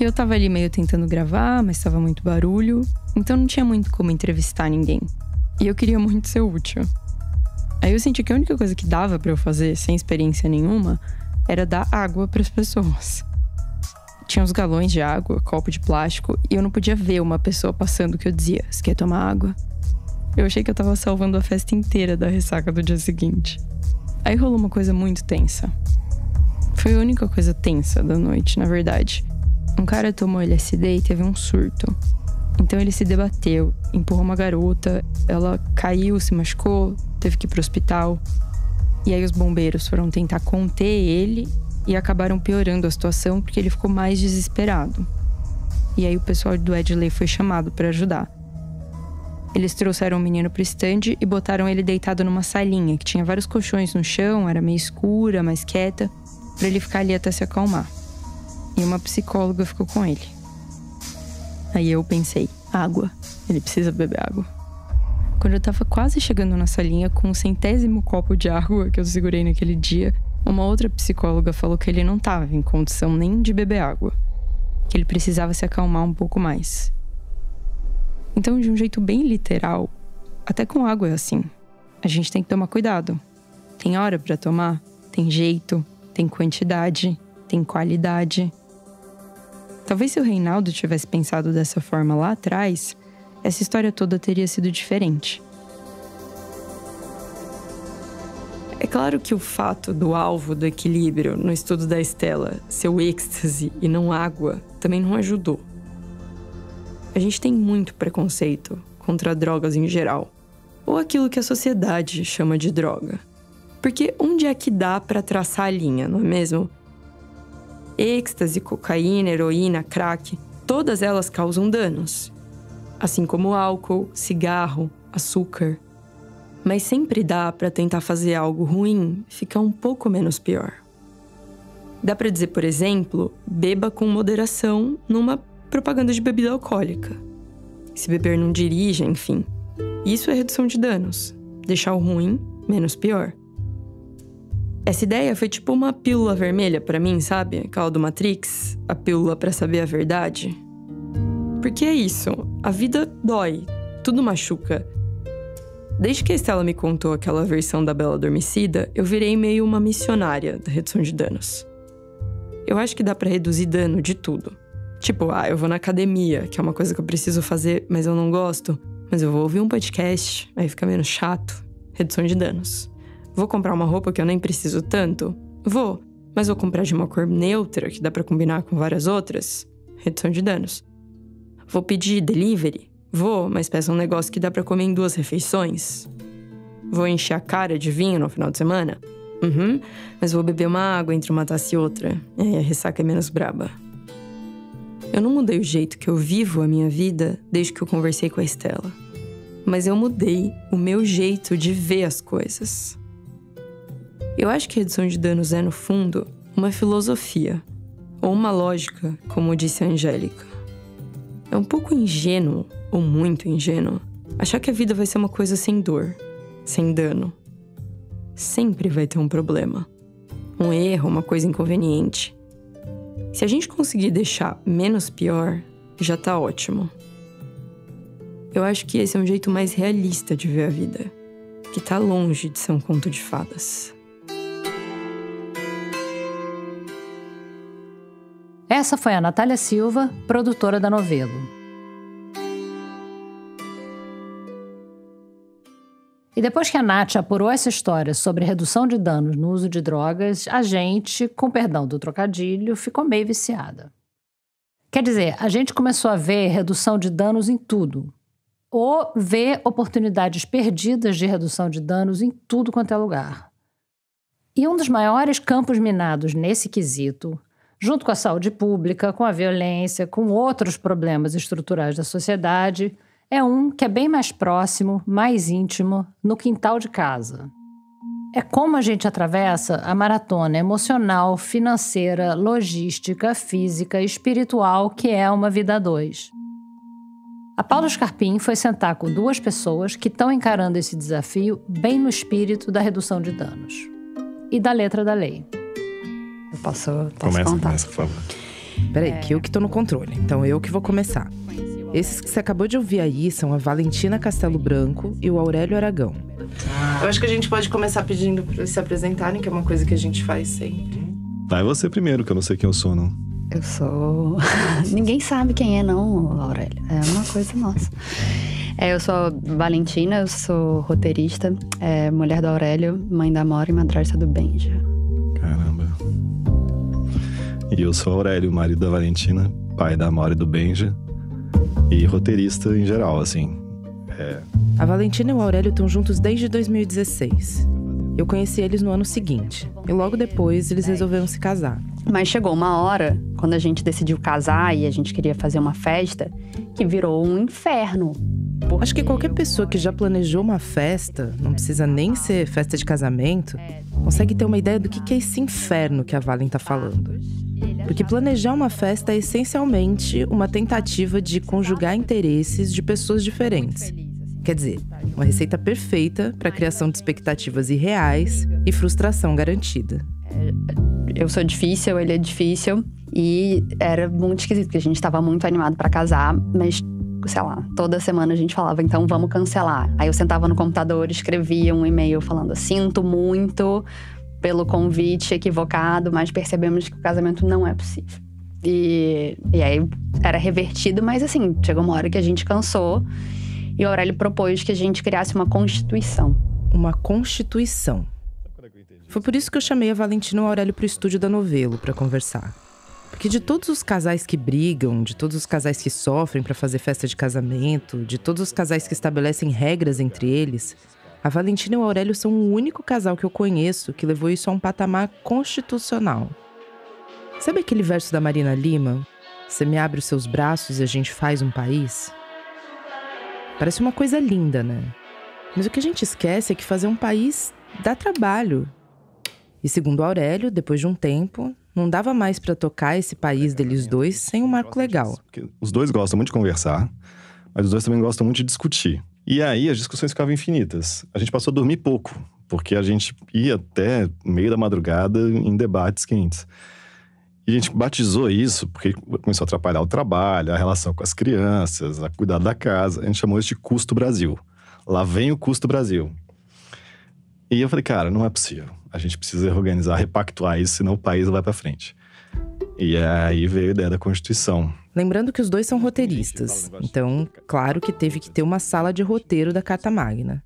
E eu tava ali meio tentando gravar, mas tava muito barulho, então não tinha muito como entrevistar ninguém. E eu queria muito ser útil. Aí eu senti que a única coisa que dava para eu fazer, sem experiência nenhuma, era dar água para as pessoas. tinha uns galões de água, copo de plástico, e eu não podia ver uma pessoa passando que eu dizia: Você quer tomar água? Eu achei que eu tava salvando a festa inteira da ressaca do dia seguinte. Aí rolou uma coisa muito tensa. Foi a única coisa tensa da noite, na verdade. Um cara tomou LSD e teve um surto. Então ele se debateu, empurrou uma garota, ela caiu, se machucou, teve que ir pro hospital. E aí os bombeiros foram tentar conter ele e acabaram piorando a situação porque ele ficou mais desesperado. E aí o pessoal do Edley foi chamado para ajudar. Eles trouxeram o menino pro stand e botaram ele deitado numa salinha que tinha vários colchões no chão, era meio escura, mais quieta, para ele ficar ali até se acalmar. E uma psicóloga ficou com ele. Aí eu pensei, água. Ele precisa beber água. Quando eu tava quase chegando na salinha com o centésimo copo de água que eu segurei naquele dia, uma outra psicóloga falou que ele não estava em condição nem de beber água, que ele precisava se acalmar um pouco mais. Então, de um jeito bem literal, até com água é assim. A gente tem que tomar cuidado. Tem hora para tomar, tem jeito, tem quantidade, tem qualidade. Talvez se o Reinaldo tivesse pensado dessa forma lá atrás, essa história toda teria sido diferente. É claro que o fato do alvo do equilíbrio no estudo da Estela ser o êxtase e não água também não ajudou. A gente tem muito preconceito contra drogas em geral, ou aquilo que a sociedade chama de droga. Porque onde é que dá para traçar a linha, não é mesmo? Êxtase, cocaína, heroína, crack, todas elas causam danos. Assim como álcool, cigarro, açúcar mas sempre dá para tentar fazer algo ruim ficar um pouco menos pior. Dá para dizer, por exemplo, beba com moderação numa propaganda de bebida alcoólica. Se beber não dirija, enfim. Isso é redução de danos, deixar o ruim menos pior. Essa ideia foi tipo uma pílula vermelha para mim, sabe? Aquela do Matrix, a pílula para saber a verdade. Porque é isso, a vida dói, tudo machuca. Desde que a Estela me contou aquela versão da Bela Adormecida, eu virei meio uma missionária da redução de danos. Eu acho que dá para reduzir dano de tudo. Tipo, ah, eu vou na academia, que é uma coisa que eu preciso fazer, mas eu não gosto. Mas eu vou ouvir um podcast, aí fica menos chato. Redução de danos. Vou comprar uma roupa que eu nem preciso tanto? Vou, mas vou comprar de uma cor neutra, que dá para combinar com várias outras? Redução de danos. Vou pedir delivery? Vou, mas peço um negócio que dá para comer em duas refeições. Vou encher a cara de vinho no final de semana? Uhum, mas vou beber uma água entre uma taça e outra. É, a ressaca é menos braba. Eu não mudei o jeito que eu vivo a minha vida desde que eu conversei com a Estela. Mas eu mudei o meu jeito de ver as coisas. Eu acho que redução de danos é, no fundo, uma filosofia, ou uma lógica, como disse a Angélica. É um pouco ingênuo ou muito ingênuo, achar que a vida vai ser uma coisa sem dor, sem dano. Sempre vai ter um problema, um erro, uma coisa inconveniente. Se a gente conseguir deixar menos pior, já tá ótimo. Eu acho que esse é um jeito mais realista de ver a vida, que tá longe de ser um conto de fadas. Essa foi a Natália Silva, produtora da Novelo. E depois que a Nath apurou essa história sobre redução de danos no uso de drogas, a gente, com perdão do trocadilho, ficou meio viciada. Quer dizer, a gente começou a ver redução de danos em tudo. Ou ver oportunidades perdidas de redução de danos em tudo quanto é lugar. E um dos maiores campos minados nesse quesito, junto com a saúde pública, com a violência, com outros problemas estruturais da sociedade, é um que é bem mais próximo, mais íntimo, no quintal de casa. É como a gente atravessa a maratona emocional, financeira, logística, física e espiritual que é uma vida a dois. A Paula Scarpim foi sentar com duas pessoas que estão encarando esse desafio bem no espírito da redução de danos e da letra da lei. Eu posso, posso começa, contar? começa, por favor. Peraí, que eu que tô no controle. Então eu que vou começar. Esses que você acabou de ouvir aí são a Valentina Castelo Branco e o Aurélio Aragão. Eu acho que a gente pode começar pedindo pra eles se apresentarem, que é uma coisa que a gente faz sempre. Vai você primeiro, que eu não sei quem eu sou, não. Eu sou. Ninguém sabe quem é, não, Aurélio. É uma coisa nossa. É, eu sou Valentina, eu sou roteirista, é, mulher do Aurélio, mãe da Mora e madrasta do Benja. Caramba. E eu sou Aurélio, marido da Valentina, pai da Mora e do Benja. E roteirista em geral, assim. É... A Valentina e o Aurélio estão juntos desde 2016. Eu conheci eles no ano seguinte. E logo depois eles resolveram se casar. Mas chegou uma hora, quando a gente decidiu casar e a gente queria fazer uma festa, que virou um inferno. Acho que qualquer pessoa que já planejou uma festa, não precisa nem ser festa de casamento, consegue ter uma ideia do que é esse inferno que a Valen tá falando. Porque planejar uma festa é essencialmente uma tentativa de conjugar interesses de pessoas diferentes. Quer dizer, uma receita perfeita para a criação de expectativas irreais e frustração garantida. Eu sou difícil, ele é difícil e era muito esquisito, porque a gente estava muito animado para casar, mas sei lá, toda semana a gente falava, então vamos cancelar. Aí eu sentava no computador, escrevia um e-mail falando: sinto muito pelo convite equivocado, mas percebemos que o casamento não é possível. E, e aí era revertido, mas assim, chegou uma hora que a gente cansou e o Aurélio propôs que a gente criasse uma constituição. Uma constituição. Foi por isso que eu chamei a Valentina e o Aurélio para o estúdio da Novelo para conversar. Porque de todos os casais que brigam, de todos os casais que sofrem para fazer festa de casamento, de todos os casais que estabelecem regras entre eles, a Valentina e o Aurélio são o único casal que eu conheço que levou isso a um patamar constitucional. Sabe aquele verso da Marina Lima? Você me abre os seus braços e a gente faz um país? Parece uma coisa linda, né? Mas o que a gente esquece é que fazer um país dá trabalho. E segundo Aurélio, depois de um tempo, não dava mais para tocar esse país deles dois sem um marco legal. Os dois gostam muito de conversar, mas os dois também gostam muito de discutir. E aí as discussões ficavam infinitas. A gente passou a dormir pouco, porque a gente ia até meio da madrugada em debates quentes. E a gente batizou isso porque começou a atrapalhar o trabalho, a relação com as crianças, a cuidar da casa. A gente chamou isso de custo Brasil. Lá vem o custo Brasil. E eu falei, cara, não é possível. A gente precisa organizar, repactuar isso, senão o país vai para frente. E aí veio a ideia da Constituição. Lembrando que os dois são roteiristas, então, claro que teve que ter uma sala de roteiro da Carta Magna.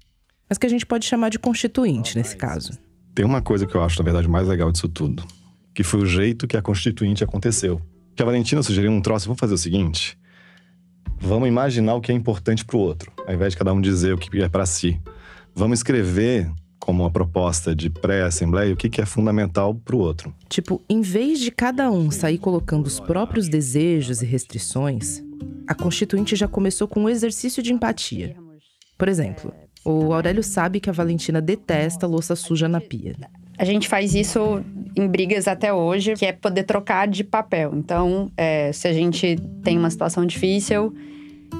Mas que a gente pode chamar de constituinte nesse caso. Tem uma coisa que eu acho, na verdade, mais legal disso tudo, que foi o jeito que a constituinte aconteceu. Que a Valentina sugeriu um troço, vamos fazer o seguinte: vamos imaginar o que é importante para o outro, ao invés de cada um dizer o que é para si. Vamos escrever como uma proposta de pré-assembleia, o que, que é fundamental para o outro. Tipo, em vez de cada um sair colocando os próprios desejos e restrições, a Constituinte já começou com um exercício de empatia. Por exemplo, o Aurélio sabe que a Valentina detesta louça suja na pia. A gente faz isso em brigas até hoje, que é poder trocar de papel. Então, é, se a gente tem uma situação difícil,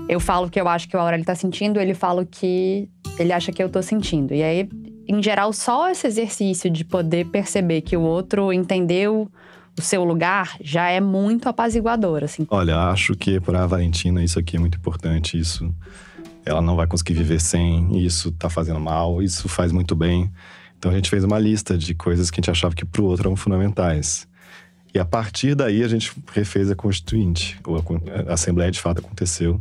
eu falo o que eu acho que o Aurélio está sentindo, ele fala o que ele acha que eu estou sentindo. E aí em geral, só esse exercício de poder perceber que o outro entendeu o seu lugar já é muito apaziguador, assim. Olha, acho que para a Valentina isso aqui é muito importante. Isso, ela não vai conseguir viver sem. Isso tá fazendo mal. Isso faz muito bem. Então a gente fez uma lista de coisas que a gente achava que para o outro eram fundamentais. E a partir daí a gente refez a Constituinte. A Assembleia de fato aconteceu.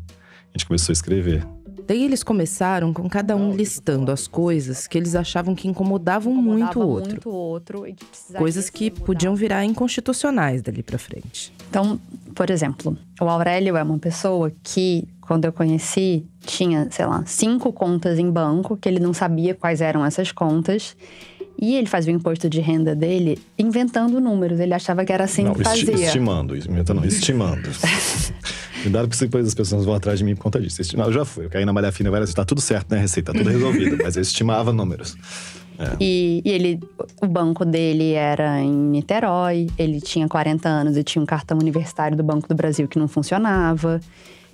A gente começou a escrever. Daí eles começaram com cada um listando as coisas que eles achavam que incomodavam muito o outro. Muito outro que coisas que podiam virar inconstitucionais dali para frente. Então, por exemplo, o Aurélio é uma pessoa que, quando eu conheci, tinha, sei lá, cinco contas em banco, que ele não sabia quais eram essas contas. E ele fazia o imposto de renda dele inventando números. Ele achava que era assim não, que fazia. Estimando, inventando, estimando. Cuidado que depois as pessoas vão atrás de mim por conta disso. Eu já fui, eu caí na malha fina várias vezes. Tá tudo certo, né? Receita, tá tudo resolvido. mas eu estimava números. É. E, e, ele, o banco dele era em Niterói, ele tinha 40 anos e tinha um cartão universitário do Banco do Brasil que não funcionava.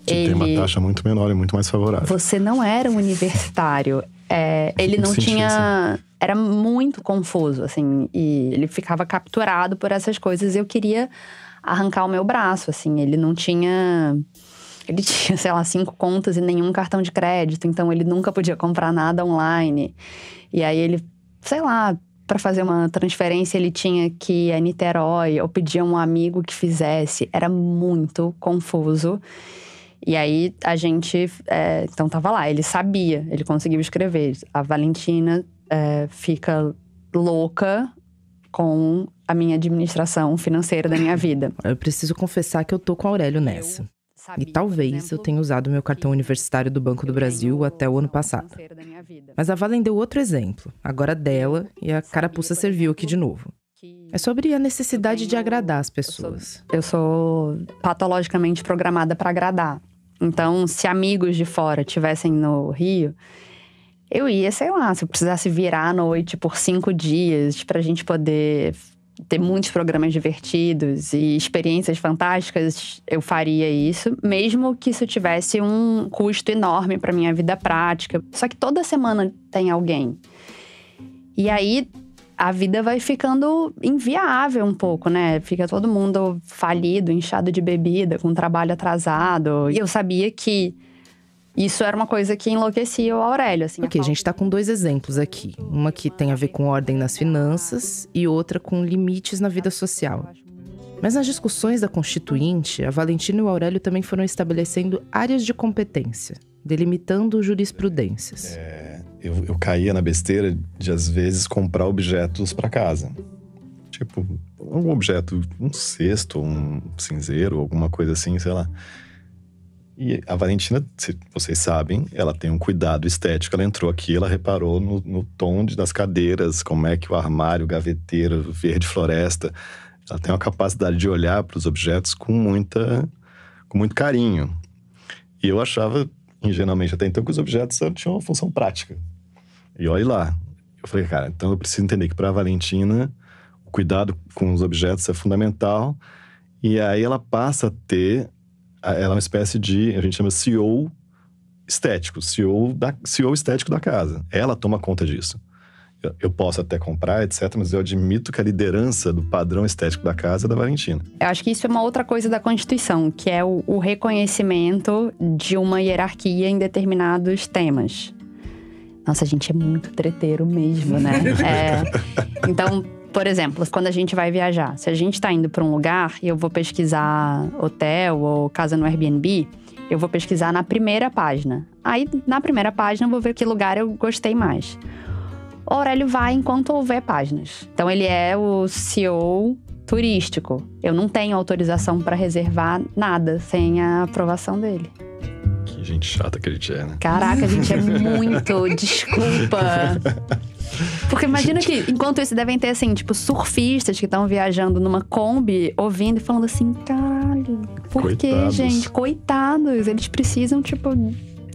Que ele... tem uma taxa muito menor e muito mais favorável. Você não era um universitário. É, ele não tinha. Assim. Era muito confuso, assim, e ele ficava capturado por essas coisas. Eu queria arrancar o meu braço, assim. Ele não tinha. Ele tinha, sei lá, cinco contas e nenhum cartão de crédito, então ele nunca podia comprar nada online. E aí ele, sei lá, para fazer uma transferência ele tinha que ir a Niterói ou pedir a um amigo que fizesse. Era muito confuso. E aí a gente. É, então tava lá, ele sabia, ele conseguiu escrever. A Valentina é, fica louca com a minha administração financeira da minha vida. Eu preciso confessar que eu tô com o Aurélio nessa. E talvez eu tenha usado meu cartão universitário do Banco do Brasil até o ano passado. Mas a Valen deu outro exemplo, agora dela, e a carapuça serviu aqui de novo. É sobre a necessidade de agradar as pessoas. Eu sou patologicamente programada para agradar. Então, se amigos de fora tivessem no Rio, eu ia, sei lá, se eu precisasse virar à noite por cinco dias pra gente poder ter muitos programas divertidos e experiências fantásticas, eu faria isso, mesmo que isso tivesse um custo enorme para minha vida prática. Só que toda semana tem alguém. E aí a vida vai ficando inviável um pouco, né? Fica todo mundo falido, inchado de bebida, com trabalho atrasado. E eu sabia que isso era uma coisa que enlouquecia o Aurélio, assim. Ok, a, a gente tá com dois exemplos aqui. Uma que tem a ver com ordem nas finanças e outra com limites na vida social. Mas nas discussões da Constituinte, a Valentina e o Aurélio também foram estabelecendo áreas de competência, delimitando jurisprudências. É, eu, eu caía na besteira de, às vezes, comprar objetos para casa. Tipo, um objeto, um cesto, um cinzeiro, alguma coisa assim, sei lá. E a Valentina, se vocês sabem, ela tem um cuidado estético. Ela entrou aqui, ela reparou no, no tom de, das cadeiras, como é que o armário, gaveteiro, verde floresta. Ela tem uma capacidade de olhar para os objetos com muita, com muito carinho. E eu achava, ingenuamente até então, que os objetos tinham uma função prática. E olhe lá. Eu falei, cara, então eu preciso entender que para a Valentina, o cuidado com os objetos é fundamental. E aí ela passa a ter ela é uma espécie de, a gente chama CEO estético, CEO, da, CEO estético da casa. Ela toma conta disso. Eu, eu, posso até comprar, etc., mas eu admito que a liderança do padrão estético da casa é da Valentina. Eu acho que isso é uma outra coisa da Constituição, que é o, o reconhecimento de uma hierarquia em determinados temas. Nossa, a gente é muito treteiro mesmo, né? é, então, por exemplo, quando a gente vai viajar, se a gente está indo para um lugar e eu vou pesquisar hotel ou casa no Airbnb, eu vou pesquisar na primeira página. Aí, na primeira página, eu vou ver que lugar eu gostei mais. O Aurélio vai enquanto houver páginas. Então, ele é o CEO turístico. Eu não tenho autorização para reservar nada sem a aprovação dele. Que gente chata que a gente é, né? Caraca, a gente é muito. Desculpa. Porque imagina que, enquanto isso, devem ter, assim, tipo, surfistas que estão viajando numa Kombi, ouvindo e falando assim: caralho, por que, gente? Coitados, eles precisam, tipo,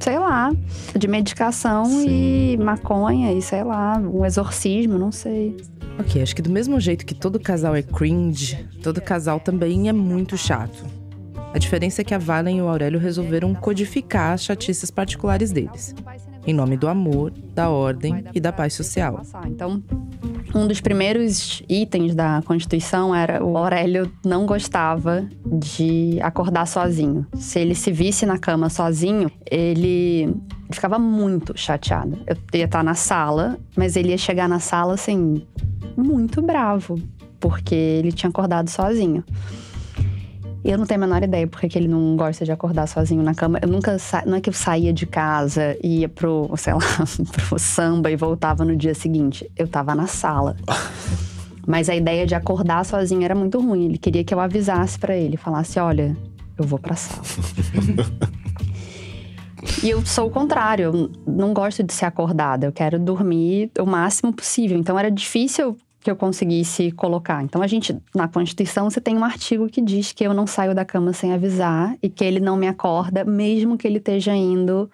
sei lá, de medicação Sim. e maconha e sei lá, um exorcismo, não sei. Ok, acho que do mesmo jeito que todo casal é cringe, todo casal também é muito chato. A diferença é que a Valen e o Aurélio resolveram codificar as chatices particulares deles em nome do amor, da ordem e da paz social. Então, um dos primeiros itens da Constituição era o Aurélio não gostava de acordar sozinho. Se ele se visse na cama sozinho, ele ficava muito chateado. Eu ia estar na sala, mas ele ia chegar na sala assim, muito bravo, porque ele tinha acordado sozinho. Eu não tenho a menor ideia porque que ele não gosta de acordar sozinho na cama. Eu nunca sa... não é que eu saía de casa e ia pro, sei lá, pro samba e voltava no dia seguinte. Eu tava na sala. Mas a ideia de acordar sozinho era muito ruim. Ele queria que eu avisasse para ele, falasse: "Olha, eu vou pra sala". E eu sou o contrário, eu não gosto de ser acordada, eu quero dormir o máximo possível. Então era difícil que eu conseguisse colocar. Então a gente na Constituição você tem um artigo que diz que eu não saio da cama sem avisar e que ele não me acorda mesmo que ele esteja indo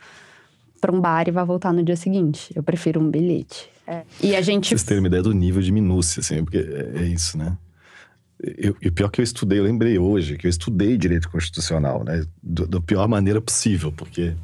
para um bar e vá voltar no dia seguinte. Eu prefiro um bilhete. É. E a gente Vocês terem uma ideia do nível de minúcia assim, porque é, é isso, né? Eu, e o pior que eu estudei, eu lembrei hoje que eu estudei direito constitucional, né? Da pior maneira possível, porque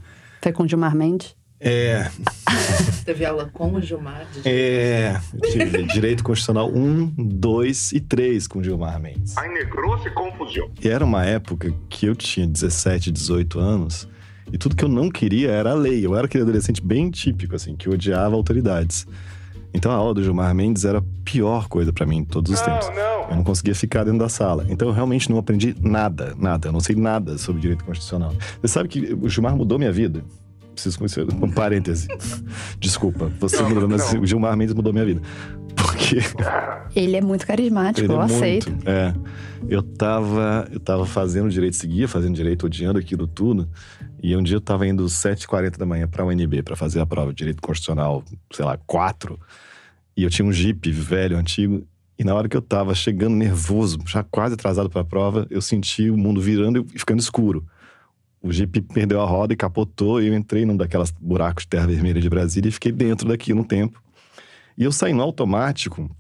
foi com Gilmar Mendes? É. Teve aula com o Gilmar? É, tive Direito Constitucional 1, 2 e 3 com Gilmar Mendes. Ai, negrou-se confusão. E era uma época que eu tinha 17, 18 anos e tudo que eu não queria era a lei. Eu era aquele adolescente bem típico, assim, que odiava autoridades. Então a aula do Gilmar Mendes era a pior coisa para mim em todos os tempos. Eu não conseguia ficar dentro da sala. Então eu realmente não aprendi nada, nada. Eu não sei nada sobre direito constitucional. Você sabe que o Gilmar mudou minha vida? Preciso conhecer um parêntese. Desculpa, você Não, mudou, mas não. o Gilmar Mendes mudou minha vida. Porque Ele é muito carismático, ele eu é aceito. muito. É. Eu tava, eu tava fazendo direito, seguia fazendo direito, odiando aquilo tudo. E um dia eu tava indo às 7h40 da manhã pra UNB para fazer a prova de direito constitucional, sei lá, 4. E eu tinha um Jeep velho, antigo. E na hora que eu tava chegando nervoso, já quase atrasado pra prova, eu senti o mundo virando e ficando escuro. O Jeep perdeu a roda e capotou. E eu entrei num daquelas buracos de terra vermelha de Brasília e fiquei dentro daquilo um tempo. E eu saí no automático,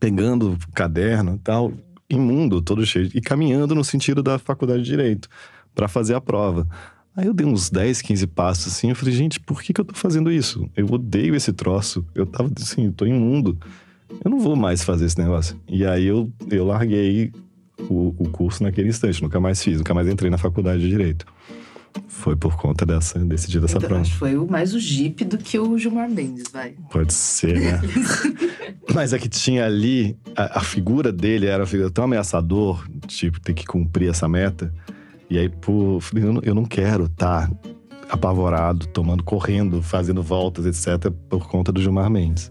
pegando o caderno e tal, imundo, todo cheio, e caminhando no sentido da faculdade de Direito, para fazer a prova. Aí eu dei uns 10, 15 passos assim, eu falei, gente, por que, que eu tô fazendo isso? Eu odeio esse troço. Eu tava assim, eu tô imundo. Eu não vou mais fazer esse negócio. E aí eu, eu larguei o, o curso naquele instante, nunca mais fiz, nunca mais entrei na faculdade de Direito. Foi por conta dessa, desse dia dessa Então, prova. acho que foi o- mais o Jeep do que o Gilmar Mendes, vai. Pode ser, né? Mas é que tinha ali, a, a figura dele era figura tão ameaçador, tipo, ter que cumprir essa meta. E aí, pô, eu não, eu não quero estar apavorado, tomando, correndo, fazendo voltas, etc., por conta do Gilmar Mendes.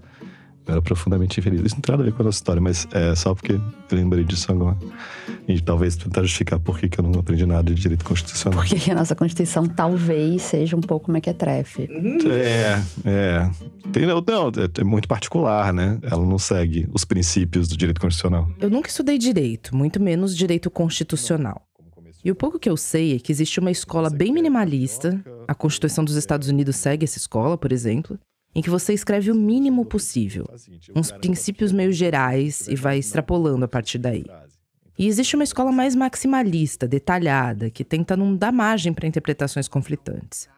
Eu era profundamente infeliz. Isso não tem nada a ver com a nossa história, mas é só porque eu lembrei disso agora. E talvez tentar justificar por que que eu não aprendi nada de direito constitucional. Porque a nossa Constituição talvez seja um pouco mequetrefe. É, é. Tem, não, não, é, é muito particular, né? Ela não segue os princípios do direito constitucional. Eu nunca estudei direito, muito menos direito constitucional. E o pouco que eu sei é que existe uma escola bem minimalista, a Constituição dos Estados Unidos segue essa escola, por exemplo, em que você escreve o mínimo possível, uns princípios meio gerais e vai extrapolando a partir daí. E existe uma escola mais maximalista, detalhada, que tenta não dar margem para interpretações conflitantes.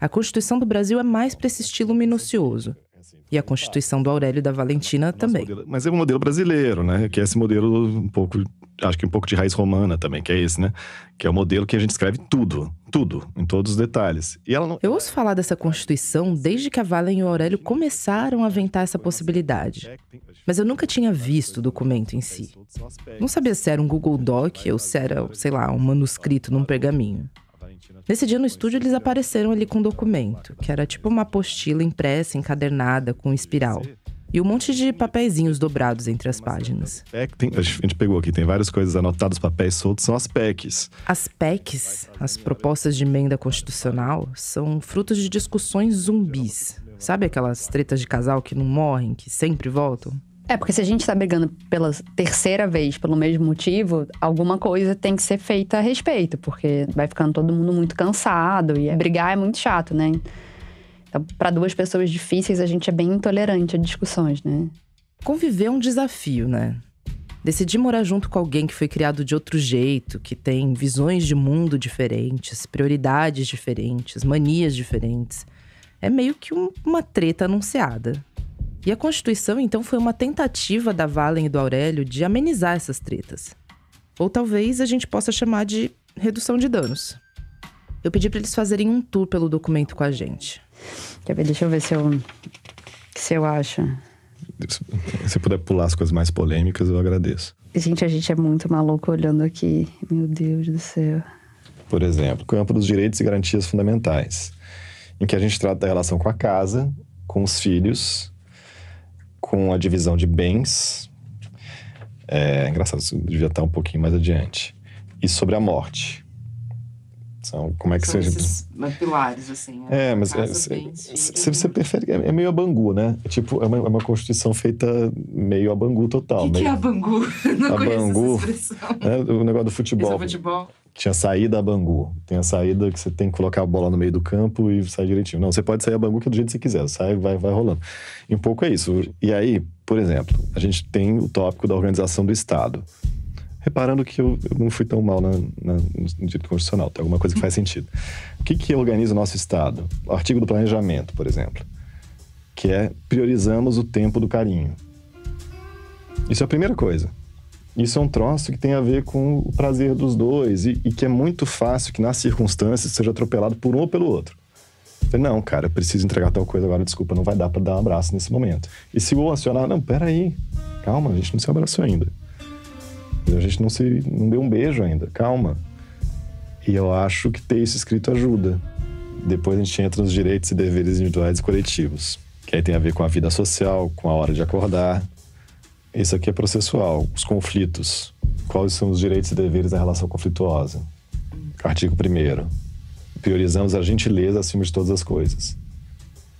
A Constituição do Brasil é mais para esse estilo minucioso. E a Constituição do Aurélio e da Valentina também. Modelo- Mas é um modelo brasileiro, né? Que é esse modelo um pouco, acho que um pouco de raiz romana também, que é esse, né? Que é o modelo que a gente escreve tudo, tudo, em todos os detalhes. E ela não. Eu ouço falar dessa Constituição desde que a Valen e o Aurélio começaram a aventar essa possibilidade. Mas eu nunca tinha visto o documento em si. Não sabia se era um Google Doc ou se era, sei lá, um manuscrito num pergaminho. Nesse dia no estúdio, eles apareceram ali com um documento, que era tipo uma apostila impressa, encadernada, com espiral. E um monte de papeizinhos dobrados entre as páginas. PEC tem- a gente pegou aqui, tem várias coisas anotadas, papéis soltos, são as PECs. As PECs, as propostas de emenda constitucional, são frutos de discussões zumbis. Sabe aquelas tretas de casal que não morrem, que sempre voltam? É, porque se a gente tá brigando pela terceira vez pelo mesmo motivo, alguma coisa tem que ser feita a respeito, porque vai ficando todo mundo muito cansado e brigar é muito chato, né? Então, para duas pessoas difíceis, a gente é bem intolerante a discussões, né? Conviver é um desafio, né? Decidir morar junto com alguém que foi criado de outro jeito, que tem visões de mundo diferentes, prioridades diferentes, manias diferentes, é meio que um- uma treta anunciada. E a Constituição, então, foi uma tentativa da Valen e do Aurélio de amenizar essas tretas. Ou talvez a gente possa chamar de redução de danos. Eu pedi para eles fazerem um tour pelo documento com a gente. Quer ver? Deixa eu ver se eu, se eu acho. Se puder pular as coisas mais polêmicas, eu agradeço. Gente, a gente é muito maluco olhando aqui. Meu Deus do céu. Por exemplo, campo dos direitos e garantias fundamentais, em que a gente trata da relação com a casa, com os filhos, com a divisão de bens. É engraçado, isso devia estar um pouquinho mais adiante. E sobre a morte. São, como é que São seja. esses pilares, assim. a É, mas é, casa, se, se- você prefere, é é meio a Bangu, né? É tipo, é uma, é uma constituição feita meio a Bangu total. O que, que é meio, a Bangu? Não A conheço Bangu. essa expressão. né? O negócio do Esse futebol. é futebol. Tinha saída a Bangu. Tem a saída que você tem que colocar a bola no meio do campo e sair direitinho. Não, você pode sair a Bangu que é do jeito que você quiser. Sai, vai, vai rolando. E um pouco é isso. E aí, por exemplo, a gente tem o tópico da organização do Estado. Reparando que eu, eu não fui tão mal na, na- no direito constitucional. Tem alguma coisa que faz sentido. O que, que organiza o nosso Estado? O artigo do planejamento, por exemplo. Que é priorizamos o tempo do carinho. Isso é a primeira coisa. Isso é um troço que tem a ver com o prazer dos dois e, e que é muito fácil que, nas circunstâncias, seja atropelado por um ou pelo outro. Falei, não, cara, preciso entregar tal coisa agora, desculpa, não vai dar para dar um abraço nesse momento. E se o acionar, não, peraí, calma, a gente não se abraçou ainda. A gente não se não deu um beijo ainda, calma. E eu acho que ter isso escrito ajuda. Depois a gente entra nos direitos e deveres individuais e coletivos, que aí tem a ver com a vida social, com a hora de acordar. Isso aqui é processual, os conflitos. Quais são os direitos e deveres da relação conflituosa? Artigo 1 Priorizamos a gentileza acima de todas as coisas.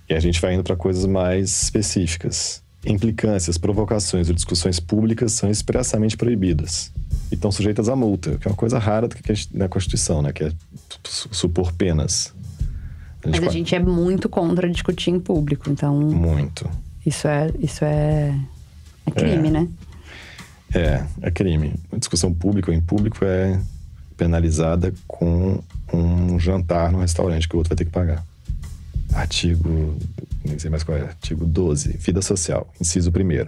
E a gente vai indo para coisas mais específicas. Implicâncias, provocações ou discussões públicas são expressamente proibidas e estão sujeitas a multa, que é uma coisa rara na Constituição, né? Que é supor penas. A Mas a gente é muito contra discutir em público, então. Muito. Isso é, isso é, é crime, é. né? É, é crime. A discussão pública ou em público é penalizada com um jantar no restaurante que o outro vai ter que pagar. Artigo, nem sei mais qual é, artigo 12, vida social, inciso 1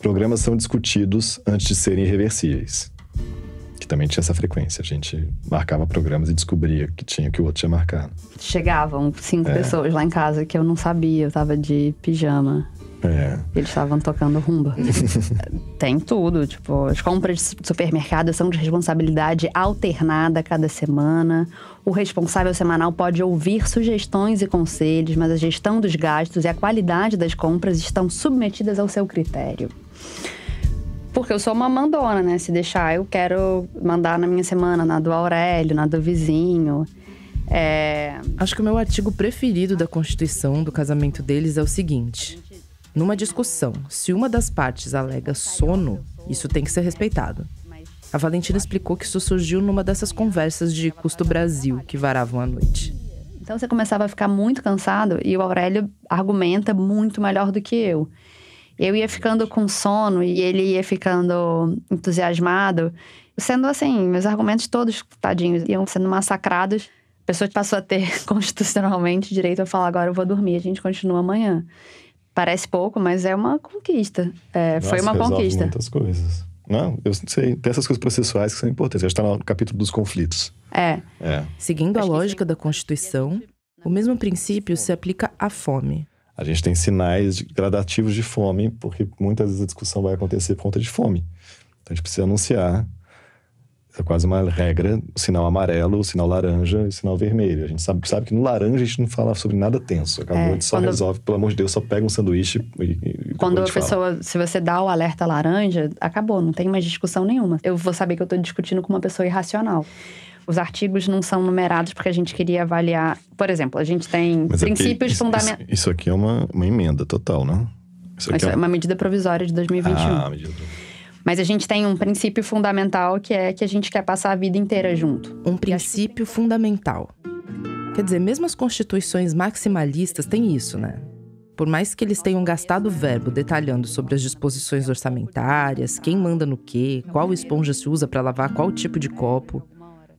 Programas são discutidos antes de serem irreversíveis. Que também tinha essa frequência. A gente marcava programas e descobria que tinha que o outro tinha marcado. Chegavam cinco é. pessoas lá em casa que eu não sabia, eu tava de pijama. É. Eles estavam tocando rumba. Tem tudo, tipo, as compras de supermercado são de responsabilidade alternada cada semana. O responsável semanal pode ouvir sugestões e conselhos, mas a gestão dos gastos e a qualidade das compras estão submetidas ao seu critério. Porque eu sou uma mandona, né? Se deixar, eu quero mandar na minha semana, na do Aurélio, na do vizinho. É... Acho que o meu artigo preferido da Constituição do casamento deles é o seguinte: numa discussão, se uma das partes alega sono, isso tem que ser respeitado. A Valentina explicou que isso surgiu numa dessas conversas de custo Brasil que varavam à noite. Então você começava a ficar muito cansado e o Aurélio argumenta muito melhor do que eu. Eu ia ficando com sono e ele ia ficando entusiasmado. Sendo assim, meus argumentos todos, tadinhos, iam sendo massacrados. A pessoa passou a ter constitucionalmente direito a falar: agora eu vou dormir, a gente continua amanhã. Parece pouco, mas é uma conquista. É, Nossa, foi uma conquista. muitas coisas. Não, eu sei. Tem essas coisas processuais que são importantes. Já está no capítulo dos conflitos. É. é. Seguindo a lógica da Constituição, o mesmo princípio se aplica à fome. A gente tem sinais gradativos de fome, porque muitas vezes a discussão vai acontecer por conta de fome. Então a gente precisa anunciar é quase uma regra, sinal amarelo, sinal laranja e sinal vermelho. A gente sabe, sabe que no laranja a gente não fala sobre nada tenso. Acabou, é, a gente só quando... resolve, pelo amor de Deus, só pega um sanduíche e. e quando a, a pessoa, se você dá o alerta laranja, acabou, não tem mais discussão nenhuma. Eu vou saber que eu estou discutindo com uma pessoa irracional. Os artigos não são numerados porque a gente queria avaliar. Por exemplo, a gente tem Mas princípios fundamentais. Isso, isso, aqui é uma, uma emenda total, né? Isso, isso é, é uma medida provisória de 2021. Ah, medida mas a gente tem um princípio fundamental que é que a gente quer passar a vida inteira junto. Um princípio fundamental. Quer dizer, mesmo as constituições maximalistas têm isso, né? Por mais que eles tenham gastado verbo detalhando sobre as disposições orçamentárias, quem manda no quê, qual esponja se usa para lavar qual tipo de copo,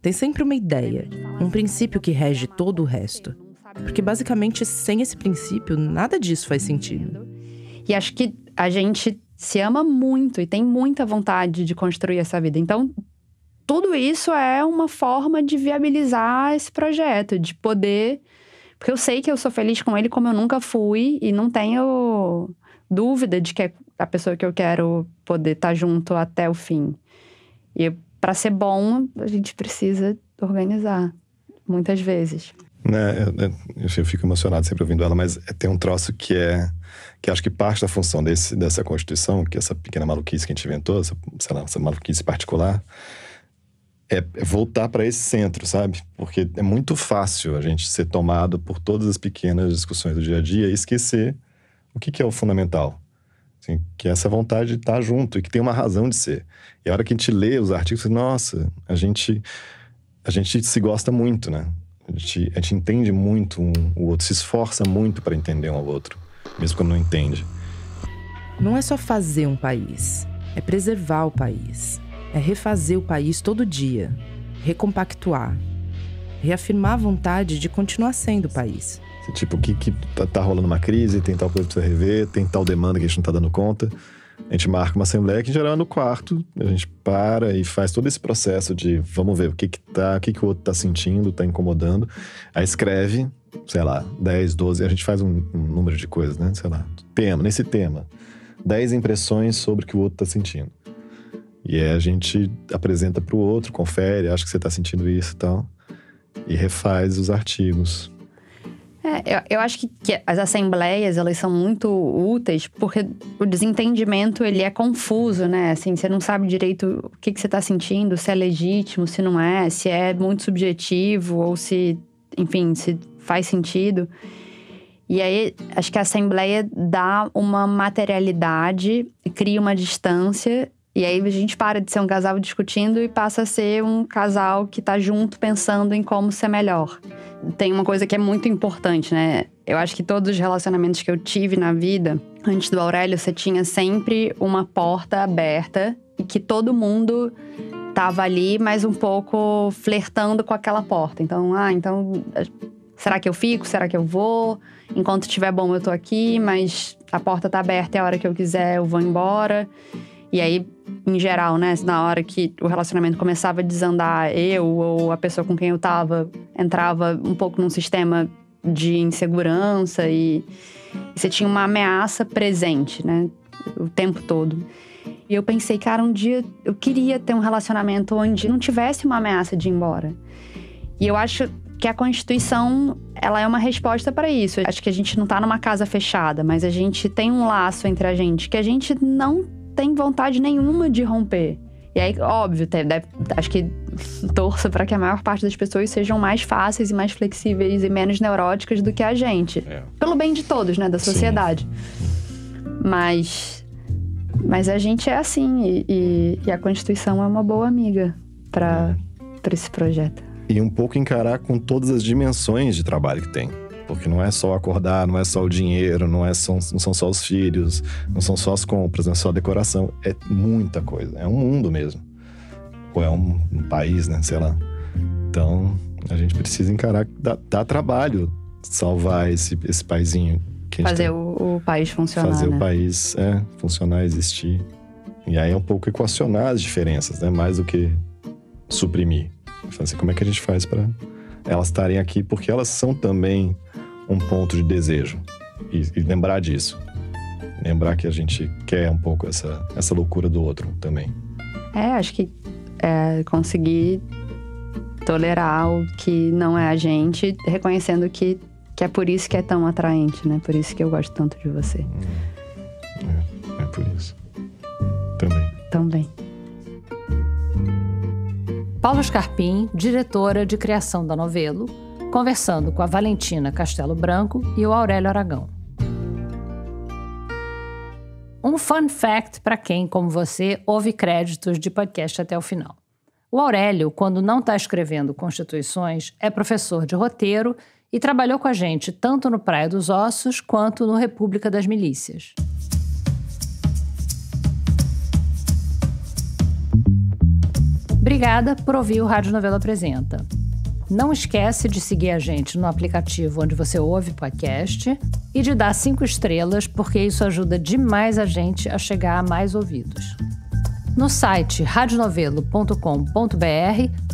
tem sempre uma ideia, um princípio que rege todo o resto. Porque basicamente, sem esse princípio, nada disso faz sentido. E acho que a gente se ama muito e tem muita vontade de construir essa vida. Então, tudo isso é uma forma de viabilizar esse projeto, de poder. Porque eu sei que eu sou feliz com ele como eu nunca fui e não tenho dúvida de que é a pessoa que eu quero poder estar junto até o fim. E para ser bom, a gente precisa organizar, muitas vezes. Né, eu, eu, fico emocionado sempre ouvindo ela, mas tem um troço que é que acho que parte da função desse, dessa Constituição, que essa pequena maluquice que a gente inventou, essa, sei lá, essa maluquice particular, é, é voltar para esse centro, sabe? Porque é muito fácil a gente ser tomado por todas as pequenas discussões do dia a dia e esquecer o que, que é o fundamental. Assim, que é essa vontade de estar junto e que tem uma razão de ser. E a hora que a gente lê os artigos, nossa, a gente, a gente se gosta muito, né? A gente, a gente entende muito um, o outro, se esforça muito para entender um ao outro mesmo quando não entende. Não é só fazer um país, é preservar o país, é refazer o país todo dia, recompactuar, reafirmar a vontade de continuar sendo o país. Tipo, que, que tá, tá rolando uma crise, tem tal coisa pra você rever, tem tal demanda que a gente não tá dando conta. A gente marca uma assembleia que em geral é no quarto, a gente para e faz todo esse processo de vamos ver o que que tá, o que que o outro tá sentindo, tá incomodando. Aí escreve, sei lá, 10, 12, a gente faz um, um número de coisas, né? Sei lá, tema, nesse tema. 10 impressões sobre o que o outro tá sentindo. E aí a gente apresenta para o outro, confere, acha que você está sentindo isso e tal, e refaz os artigos. É, eu, eu, acho que, que, as assembleias, elas são muito úteis porque o desentendimento, ele é confuso, né? Assim, você não sabe direito o que, que você está sentindo, se é legítimo, se não é, se é muito subjetivo ou se, enfim, se faz sentido. E aí, acho que a assembleia dá uma materialidade, cria uma distância e aí a gente para de ser um casal discutindo e passa a ser um casal que tá junto pensando em como ser melhor. Tem uma coisa que é muito importante, né? Eu acho que todos os relacionamentos que eu tive na vida, antes do Aurélio, você tinha sempre uma porta aberta e que todo mundo tava ali, mas um pouco flertando com aquela porta. Então, ah, então será que eu fico? Será que eu vou? Enquanto estiver bom, eu tô aqui, mas a porta tá aberta e a hora que eu quiser eu vou embora. E aí, em geral, né, na hora que o relacionamento começava a desandar, eu ou a pessoa com quem eu tava entrava um pouco num sistema de insegurança e, você tinha uma ameaça presente, né, o tempo todo. E eu pensei, cara, um dia eu queria ter um relacionamento onde não tivesse uma ameaça de ir embora. E eu acho que a Constituição, ela é uma resposta para isso. Acho que a gente não tá numa casa fechada, mas a gente tem um laço entre a gente que a gente não tem vontade nenhuma de romper. E aí, óbvio, deve, acho que torço para que a maior parte das pessoas sejam mais fáceis e mais flexíveis e menos neuróticas do que a gente. É. Pelo bem de todos, né? Da sociedade. Sim. Mas. Mas a gente é assim e, e, e a Constituição é uma boa amiga para é. esse projeto. E um pouco encarar com todas as dimensões de trabalho que tem. Porque não é só acordar, não é só o dinheiro, não, é só, não são só os filhos, não são só as compras, não é só a decoração. É muita coisa. É um mundo mesmo. Ou é um, um país, né? Sei lá. Então, a gente precisa encarar que dá, dá trabalho salvar esse, esse paizinho. Fazer o, o, país funcionar. Fazer né? o país é, funcionar, existir. E aí é um pouco equacionar as diferenças, né? Mais do que suprimir. Assim, como é que a gente faz para elas estarem aqui? Porque elas são também um ponto de desejo. E, e, lembrar disso. Lembrar que a gente quer um pouco essa, essa loucura do outro também. É, acho que é conseguir tolerar o que não é a gente, reconhecendo que, que é por isso que é tão atraente, né? Por isso que eu gosto tanto de você. Hum, é, é por isso. Também. Também. Paula Scarpim, diretora de criação da Novelo, conversando com a Valentina Castelo Branco e o Aurélio Aragão. Um fun fact para quem, como você, ouve créditos de podcast até o final. O Aurélio, quando não está escrevendo constituições, é professor de roteiro e trabalhou com a gente tanto no Praia dos Ossos quanto no República das Milícias. Obrigada por ouvir o Rádio Novela Apresenta. Não esquece de seguir a gente no aplicativo onde você ouve podcast e de dar cinco estrelas, porque isso ajuda demais a gente a chegar a mais ouvidos. No site radionovelo.com.br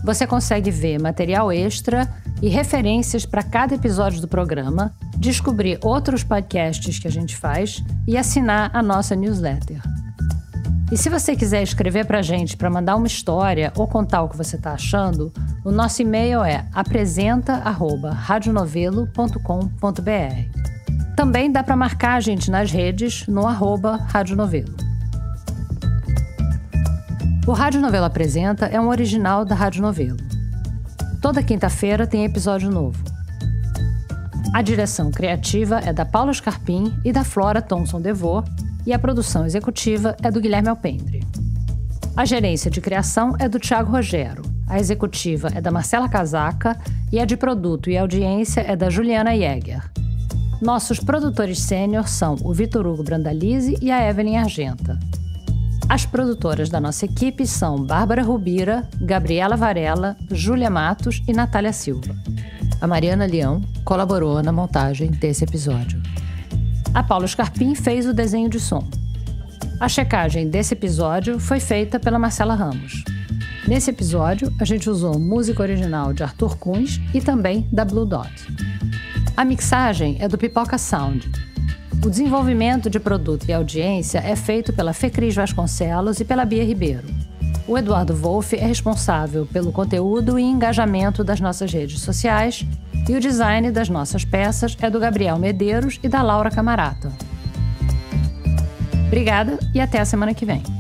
você consegue ver material extra e referências para cada episódio do programa, descobrir outros podcasts que a gente faz e assinar a nossa newsletter. E se você quiser escrever para a gente para mandar uma história ou contar o que você está achando, o nosso e-mail é apresenta@radionovelo.com.br. Também dá para marcar a gente nas redes no arroba Radionovelo. O Rádio Novelo Apresenta é um original da Rádio Novelo. Toda quinta-feira tem episódio novo. A direção criativa é da Paula Scarpim e da Flora Thomson Devô, e a produção executiva é do Guilherme Alpendre. A gerência de criação é do Tiago Rogero, a executiva é da Marcela Casaca e a de produto e audiência é da Juliana Jäger. Nossos produtores sênior são o Vitor Hugo Brandalize e a Evelyn Argenta. As produtoras da nossa equipe são Bárbara Rubira, Gabriela Varela, Júlia Matos e Natália Silva. A Mariana Leão colaborou na montagem desse episódio. A Paula Scarpim fez o desenho de som. A checagem desse episódio foi feita pela Marcela Ramos. Nesse episódio, a gente usou música original de Arthur Kunz e também da Blue Dot. A mixagem é do Pipoca Sound. O desenvolvimento de produto e audiência é feito pela Fecris Vasconcelos e pela Bia Ribeiro. O Eduardo Wolff é responsável pelo conteúdo e engajamento das nossas redes sociais e o design das nossas peças é do Gabriel Medeiros e da Laura Camarata. Obrigada e até a semana que vem.